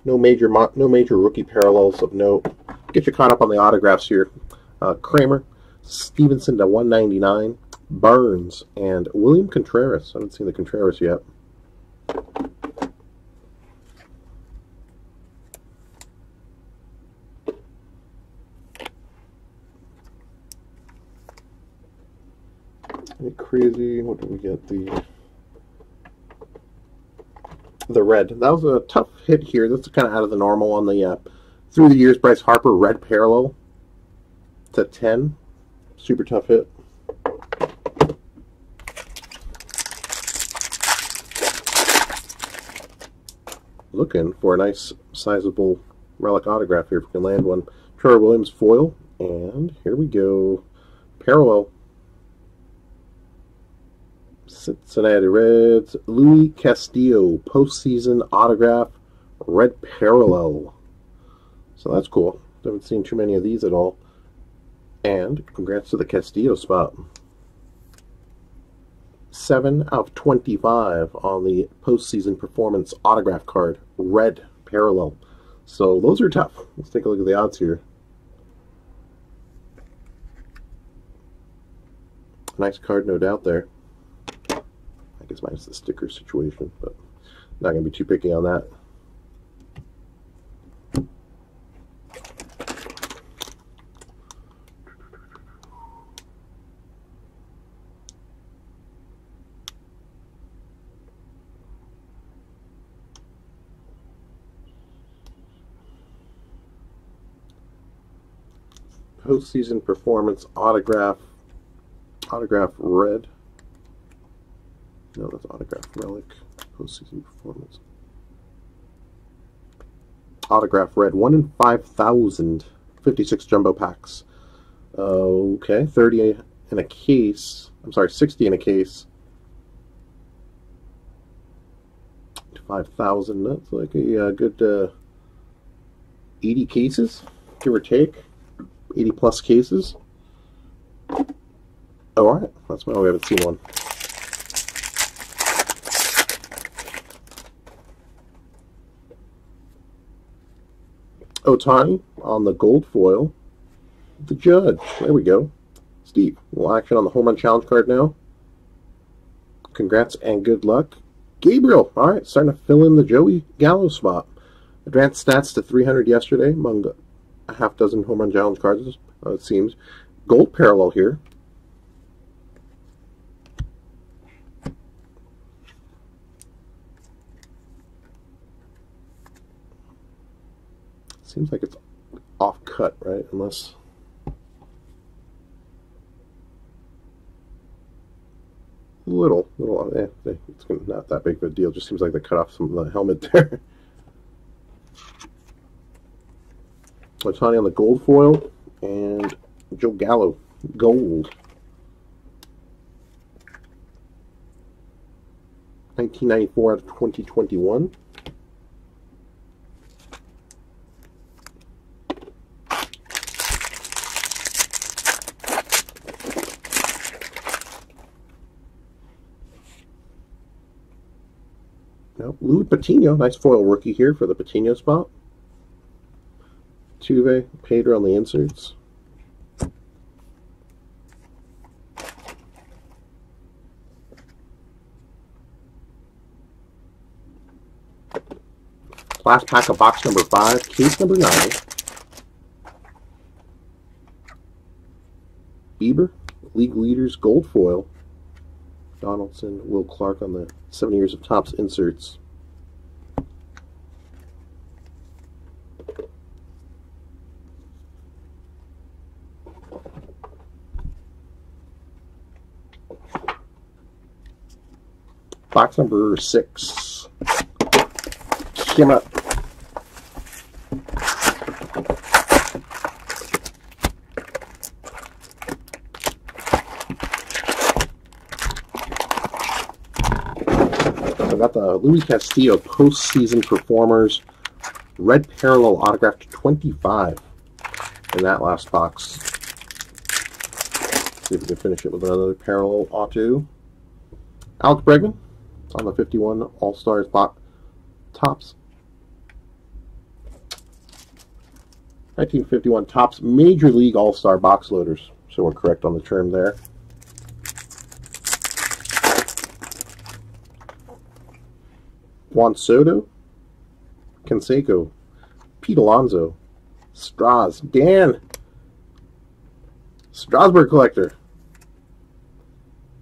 No major, no major rookie parallels of note. Get you caught up on the autographs here. Uh, Kremer, Stephenson to 199, Burnes, and William Contreras. I haven't seen the Contreras yet. Any crazy? What we get? The the red. That was a tough hit here. That's kind of out of the normal on the uh, through the years. Bryce Harper red parallel to ten. Super tough hit. Looking for a nice sizable relic autograph here if we can land one. Trevor Williams foil. And here we go. Parallel Cincinnati Reds, Luis Castillo, postseason autograph, red parallel. So that's cool. Haven't seen too many of these at all. And congrats to the Castillo spot. 7 out of 25 on the postseason performance autograph card, red parallel. So those are tough. Let's take a look at the odds here. Nice card, no doubt there. Guess minus the sticker situation, but not going to be too picky on that. postseason performance autograph autograph red no, that's autograph relic. Postseason performance. Autograph red. 1 in 5,000. 56 jumbo packs. okay, 30 in a case. I'm sorry, 60 in a case. 5,000. That's like a, a uh, good uh, 80 cases, give or take. 80 plus cases. Alright. That's why we haven't seen one. Ohtani on the gold foil. The judge. There we go. Steve, we'll action on the home run challenge card now. Congrats and good luck. Gabriel, all right, starting to fill in the Joey Gallo spot. Advanced stats to 300 yesterday among a half dozen home run challenge cards, it seems. Gold parallel here. Seems like it's off cut, right? Unless... Little, little, eh, it's not that big of a deal. Just seems like they cut off some of the helmet there. Ohtani on the gold foil and Joe Gallo gold. 1994 out of 2021. Louis Patino, nice foil rookie here for the Patino spot. Tuve, Pedro on the inserts. Last pack of box number five, case number nine. Bieber, league leaders, gold foil. Donaldson, Will Clark on the seven years of Topps inserts. Box number six. Came up. I got the Luis Castillo postseason performers red parallel autograph to 25. in that last box. See if we can finish it with another parallel auto. Alex Bregman on the 51 All Stars box tops. 1951 Topps Major League All Star box loaders. So we're correct on the term there. Juan Soto, Canseco, Pete Alonso, Stras, Dan, Strasburg Collector.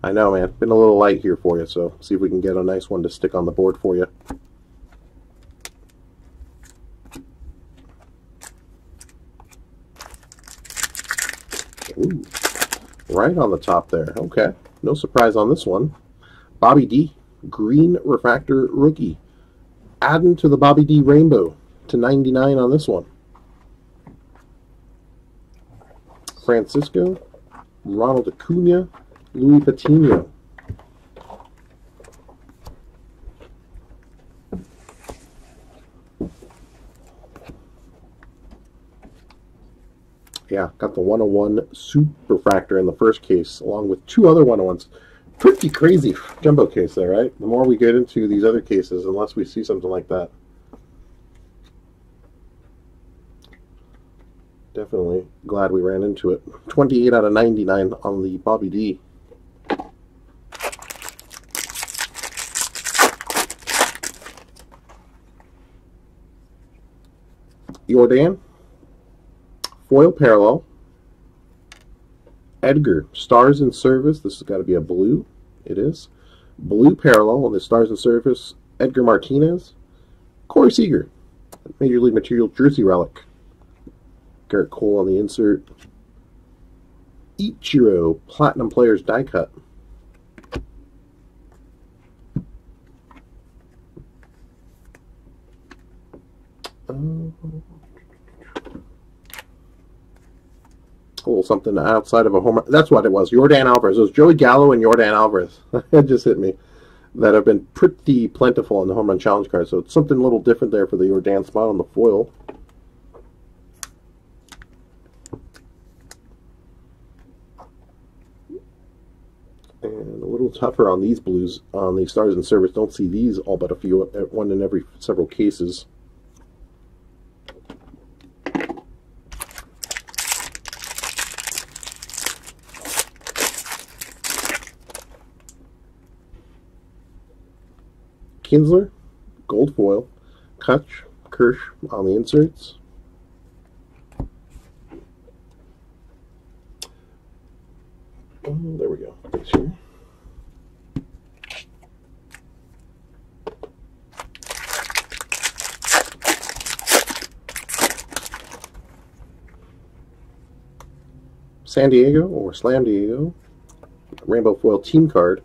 I know, man. Been a little light here for you, so see if we can get a nice one to stick on the board for you. Ooh, right on the top there. Okay, no surprise on this one. Bobby D, Green Refractor Rookie. Adding to the Bobby D Rainbow to 99 on this one. Francisco, Ronald Acuna, Louis Patino. Yeah, got the 101 Super Fractor in the first case, along with two other 101s. Pretty crazy jumbo case there, right? The more we get into these other cases, unless we see something like that. Definitely glad we ran into it. 28 out of 99 on the Bobby D. Yordan, foil parallel, Edgar, Stars in Service. This has got to be a blue. It is. Blue parallel on the Stars in Service, Edgar Martinez, Corey Seager, Major League Material Jersey Relic, Gerrit Cole on the insert, Ichiro, Platinum Players die cut. Um, something outside of a home. That's what it was. Yordan Alvarez. It was Joey Gallo and Yordan Alvarez. it just hit me. That have been pretty plentiful in the home run challenge card. So it's something a little different there for the Yordan spot on the foil. And a little tougher on these blues on the stars and service. Don't see these all but a few, one in every several cases. Kinsler, gold foil, Kutch, Kirsch on the inserts. Oh, there we go. Thanks here. San Diego or Slam Diego, Rainbow Foil Team Card.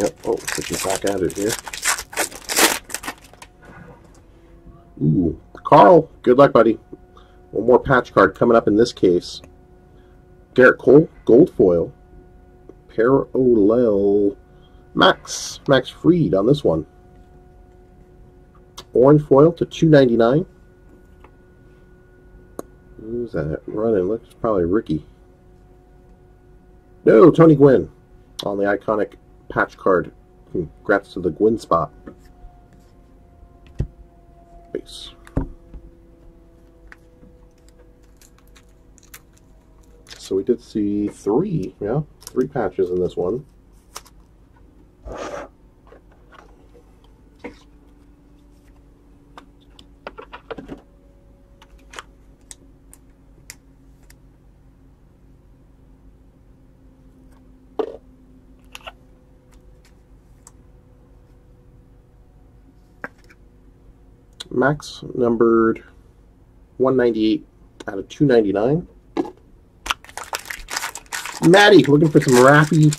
Yep. Oh, switching back it here. Ooh, Carl, good luck, buddy. One more patch card coming up in this case. Gerrit Cole, gold foil. Parallel Max, Max Fried on this one. Orange foil to 299. Who's that running? Looks probably Ricky. No, Tony Gwynn on the iconic patch card. Congrats to the Gwynn spot. Base. So we did see three, yeah, three patches in this one. Max numbered 198 out of 299. Maddie, looking for some Rappy.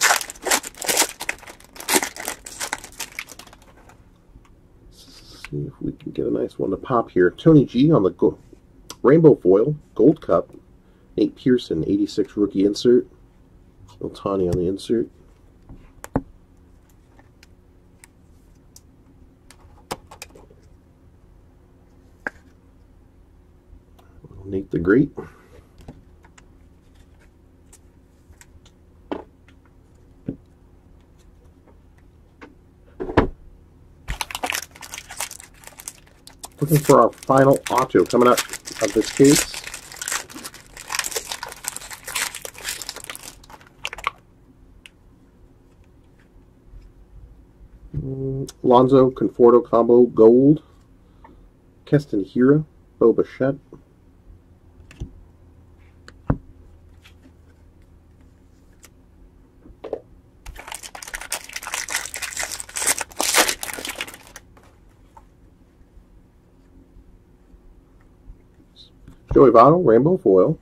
See if we can get a nice one to pop here. Tony G on the Rainbow Foil, Gold Cup. Nate Pearson, 86 rookie insert. Ohtani on the insert. The Great. Looking for our final auto coming up of this case. Lonzo Conforto combo gold. Keston Hiura, Bo Bichette. Joey Votto, Rainbow Foil.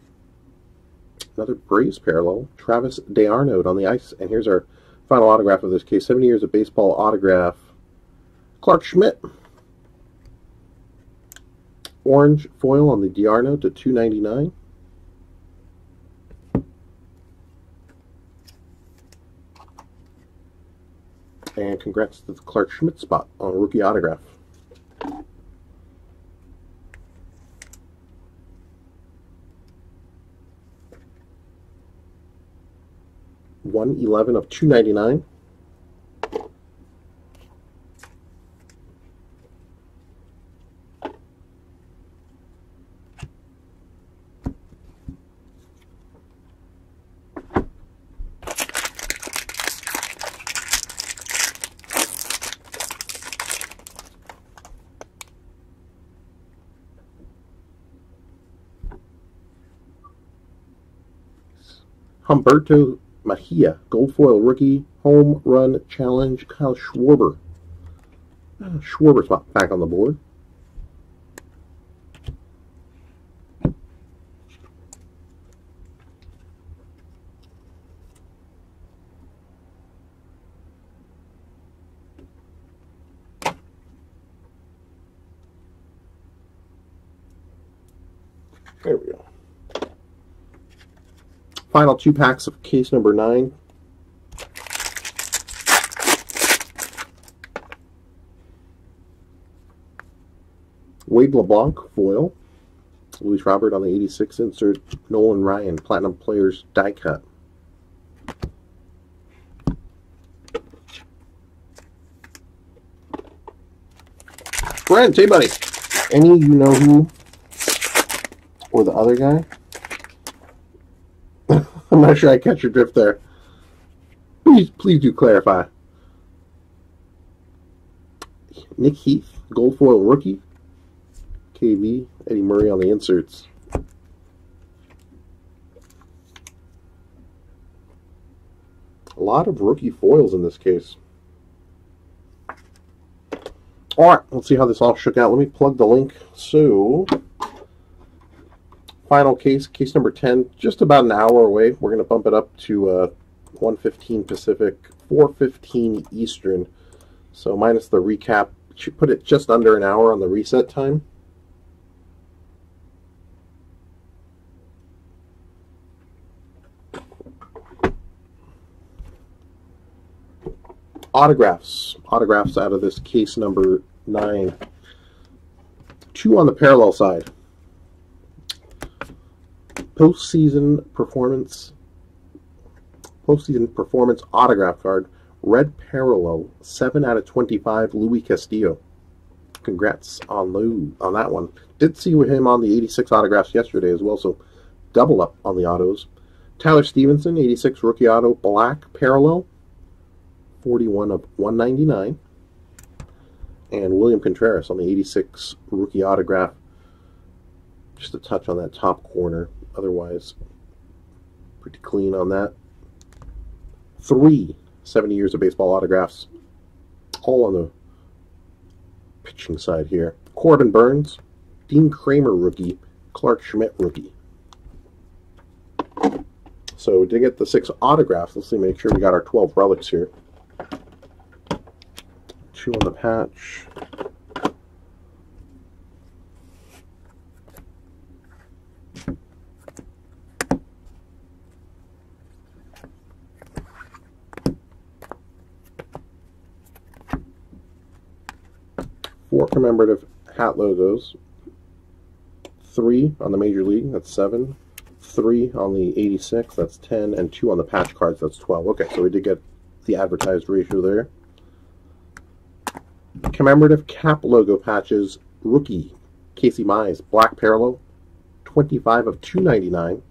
Another Braves parallel. Travis d'Arnaud on the ice. And here's our final autograph of this case. 70 years of baseball autograph. Clarke Schmidt. Orange foil on the d'Arnaud to 299. And congrats to the Clarke Schmidt spot on rookie autograph. One eleven of two ninety nine. Humberto Mejia, gold foil rookie, home run challenge, Kyle Schwarber. Uh, Schwarber's back on the board. There we go. Final two packs of case number nine. Wade LeBlanc foil. Luis Robert on the 86 insert. Nolan Ryan, Platinum Players die cut. Brent, hey buddy. Any you know who or the other guy? I'm not sure I catch your drift there. Please, please do clarify. Nick Heath, gold foil rookie. KV, Eddie Murray on the inserts. A lot of rookie foils in this case. All right, let's see how this all shook out. Let me plug the link. So, final case, case number 10, just about an hour away. We're going to bump it up to uh, 115 Pacific, 415 Eastern. So minus the recap, should put it just under an hour on the reset time. Autographs. Autographs out of this case number 9. Two on the parallel side postseason performance postseason performance autograph card red parallel 7 out of 25 Louis Castillo. Congrats on Lou on that one. Did see him on the 86 autographs yesterday as well so double up on the autos. Tyler Stephenson, 86 rookie auto black parallel 41 of 199 and William Contreras on the 86 rookie autograph. Just a touch on that top corner otherwise pretty clean on that. Three 70 years of baseball autographs, all on the pitching side here. Corbin Burnes, Dean Kremer rookie, Clarke Schmidt rookie. So to get the six autographs, let's see, make sure we got our 12 relics here. Two on the patch. Four commemorative hat logos, three on the Major League, that's seven. Three on the 86, that's 10. And two on the patch cards, that's 12. Okay, so we did get the advertised ratio there. Commemorative cap logo patches, rookie, Casey Mize, black parallel, 25 of 299.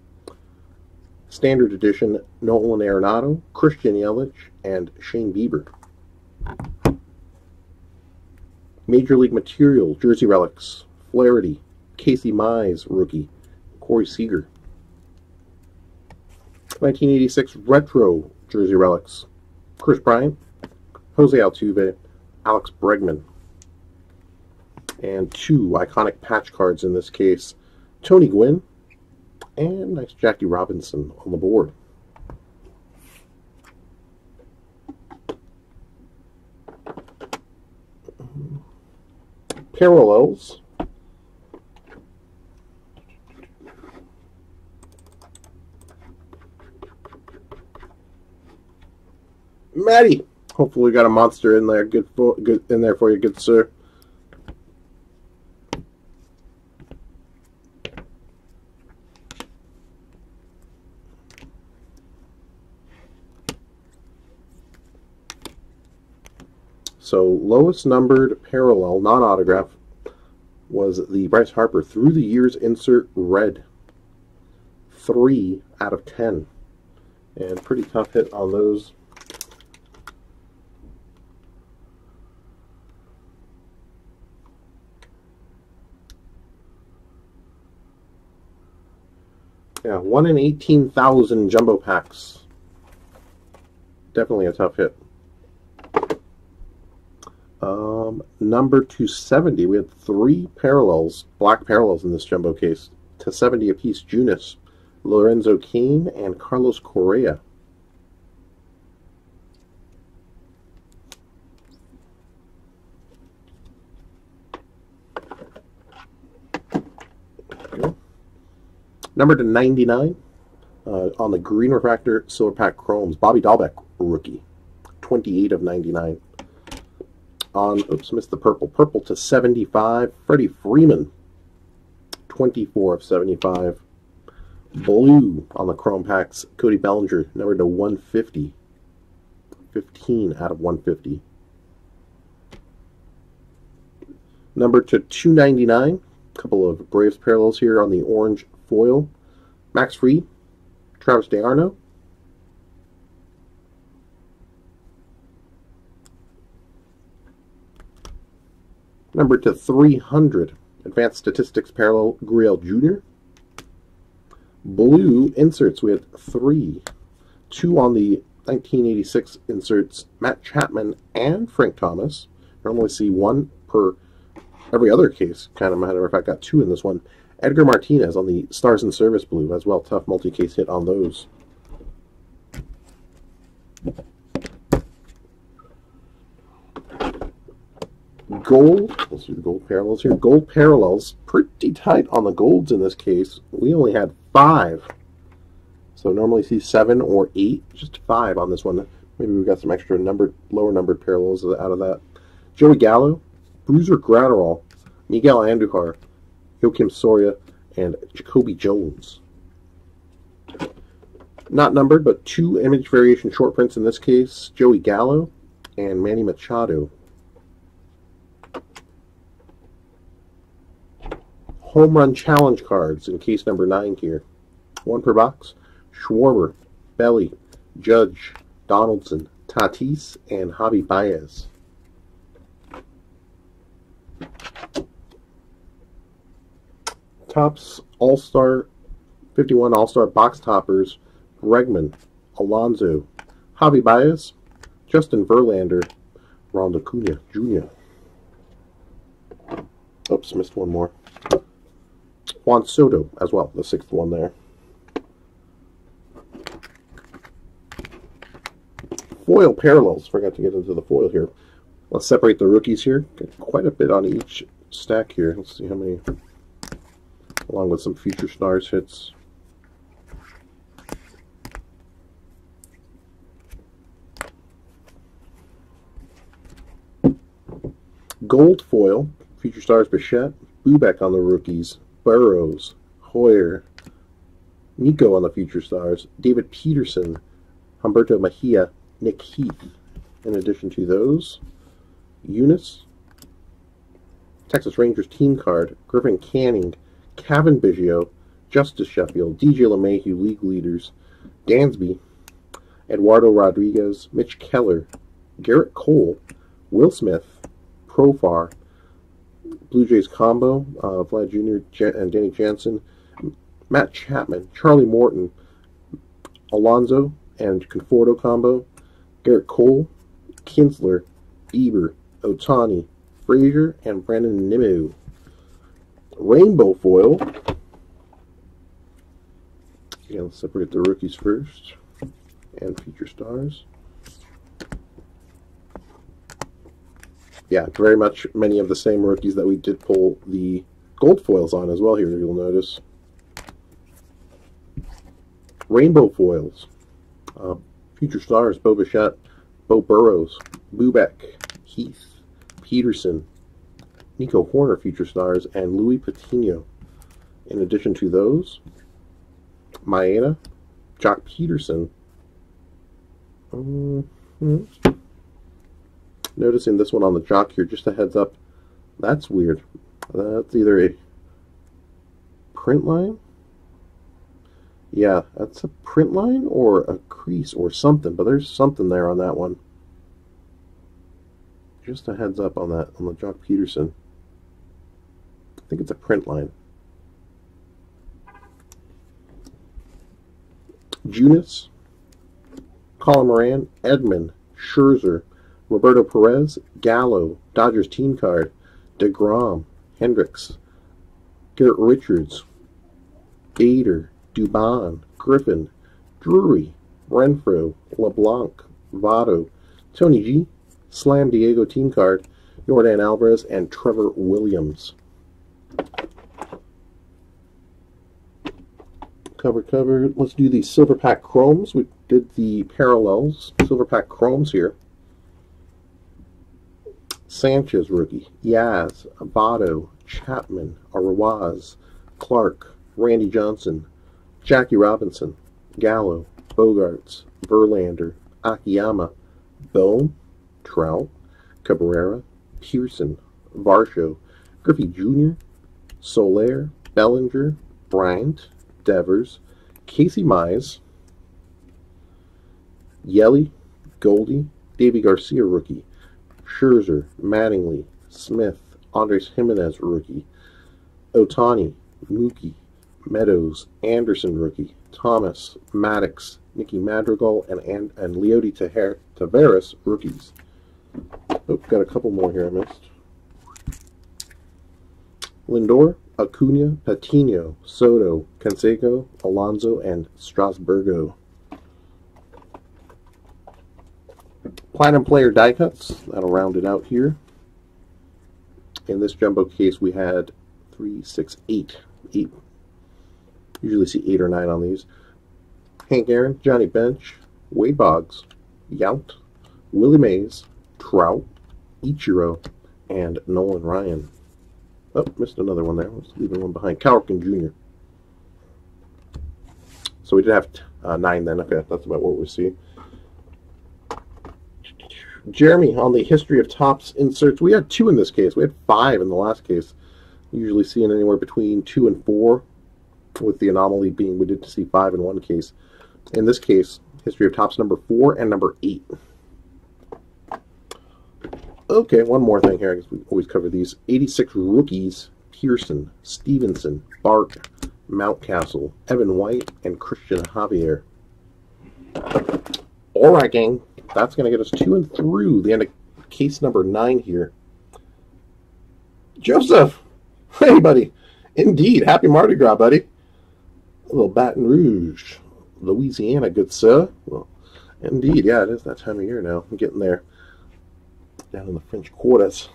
Standard edition, Nolan Arenado, Christian Yelich, and Shane Bieber. Major League Material, Jersey Relics, Flaherty, Casey Mize, rookie, Corey Seager. 1986 Retro Jersey Relics, Kris Bryant, Jose Altuve, Alex Bregman. And two iconic patch cards in this case, Tony Gwynn, and nice Jackie Robinson on the board. Parallels. Maddie, hopefully we got a monster in there. Good, good in there for you, good sir. So lowest numbered parallel, non-autograph, was the Bryce Harper through the years insert red. Three out of ten. And pretty tough hit on those. Yeah, one in 18,000 jumbo packs. Definitely a tough hit. Um, number 270, we had three parallels, black parallels in this jumbo case. To 70 apiece, Junis, Lorenzo Cain, and Carlos Correa. Number to 99 uh, on the Green Refractor Silver Pack Chromes, Bobby Dalbec, rookie. 28 of 99 on, oops, missed the purple. Purple to 75. Freddie Freeman, 24 of 75. Blue on the Chrome packs. Cody Bellinger, number to 150. 15 out of 150. Number to 299. A couple of Braves parallels here on the orange foil. Max Free, Travis d'Arnaud, Number to 300, Advanced Statistics Parallel Gurriel Jr. Blue inserts, we had three. Two on the 1986 inserts, Matt Chapman and Frank Thomas. Normally see one per every other case, kind of matter of fact, got two in this one. Edgar Martinez on the Stars and Service Blue as well. Tough multi-case hit on those. Gold, let's do the gold parallels here. Gold parallels, pretty tight on the golds in this case. We only had five. So normally see seven or eight, just five on this one. Maybe we've got some extra numbered, lower numbered parallels out of that. Joey Gallo, Brusdar Graterol, Miguel Andujar, Joakim Soria, and Jacoby Jones. Not numbered, but two image variation short prints in this case. Joey Gallo and Manny Machado. Home run challenge cards in case number nine here. One per box. Schwarber, Belly, Judge, Donaldson, Tatis, and Javi Baez. Topps All-Star 51 All-Star box toppers, Bregman, Alonso, Javi Baez, Justin Verlander, Ronald Acuna Jr. Oops, missed one more. Juan Soto as well, the sixth one there. Foil parallels. Forgot to get into the foil here. Let's separate the rookies here. Got quite a bit on each stack here. Let's see how many, along with some future stars hits. Gold foil, future stars Bichette, Bubic on the rookies, Burrows, Heuer, Nico on the Future Stars, David Peterson, Humberto Mejia, Nick Heath. In addition to those, Eunice, Texas Rangers team card, Griffin Canning, Cavan Biggio, Justus Sheffield, DJ LeMahieu, league leaders, Dansby, Eduardo Rodriguez, Mitch Keller, Gerrit Cole, Will Smith, Profar, Blue Jays combo, uh, Vlad Jr. and Danny Jansen, Matt Chapman, Charlie Morton, Alonso and Conforto combo, Gerrit Cole, Kinsler, Bieber, Ohtani, Frazier, and Brandon Nimmo. Rainbow foil. Yeah, let's separate the rookies first and future stars. Yeah, very much many of the same rookies that we did pull the gold foils on as well here, you'll notice. Rainbow foils. Uh, future stars, Bo Bichette, Beau Burrows, Bubic, Heath, Peterson, Nico Hoerner, future stars, and Louis Patino. In addition to those, Maeda, Joc Pederson. Mm -hmm. Noticing this one on the Joc here, just a heads up, that's weird. That's either a print line. Yeah, that's a print line or a crease or something, but there's something there on that one. Just a heads up on that, on the Joc Pederson. I think it's a print line. Junis, Colin Moran, Edman, Scherzer, Roberto Perez, Gallo, Dodgers team card, DeGrom, Hendriks, Garrett Richards, Bader, Dubon, Griffin, Drury, Renfroe, LeBlanc, Votto, Tony G, Slam Diego team card, Yordan Alvarez, and Trevor Williams. Cover, cover. Let's do the Silver Pack Chromes. We did the parallels. Silver Pack Chromes here. Sanchez rookie, Yaz, Votto, Chapman, Araúz, Clark, Randy Johnson, Jackie Robinson, Gallo, Bogaerts, Verlander, Akiyama, Bohm, Trout, Cabrera, Pearson, Varsho, Griffey Jr., Soler, Bellinger, Bryant, Devers, Casey Mize, Yelly, Goldie, Deivi Garcia rookie, Scherzer, Mattingly, Smith, Andres Gimenez rookie, Ohtani, Mookie, Meadows, Anderson rookie, Thomas, Maddux, Nicky Madrigal, and, and, and Leody Taveras rookies. Oh, got a couple more here I missed. Lindor, Acuna, Patino, Soto, Canseco, Alonso, and Strasburgo. Platinum Player die cuts. That'll round it out here. In this jumbo case, we had three, six, eight. Eight. Usually see eight or nine on these. Hank Aaron, Johnny Bench, Wade Boggs, Yount, Willie Mays, Trout, Ichiro, and Nolan Ryan. Oh, missed another one there. Let's leave one behind. Cowherkin Jr. So we did have uh, nine then. Okay, that's about what we see. Jeremy, on the history of Topps inserts, we had two in this case. We had five in the last case. Usually seeing anywhere between two and four, with the anomaly being we didn't see five in one case. In this case, history of Topps number four and number eight. Okay, one more thing here, because we always cover these. 86 rookies, Pearson, Stephenson, Bart, Mountcastle, Evan White, and Cristian Javier. All right, gang that's going to get us to and through the end of case number nine here. Joseph! Hey, buddy. Indeed. Happy Mardi Gras, buddy. A little Baton Rouge, Louisiana, good sir. Well, indeed. Yeah, it is that time of year now. I'm getting there. Down in the French quarters.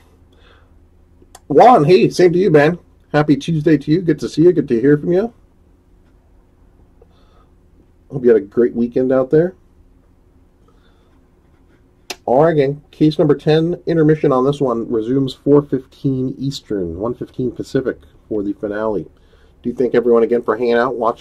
Juan, hey, same to you, man. Happy Tuesday to you. Good to see you. Good to hear from you. Hope you had a great weekend out there. Oregon, case number 10, intermission on this one resumes 4.15 Eastern, 1.15 Pacific for the finale. Do you thank everyone again for hanging out, watching.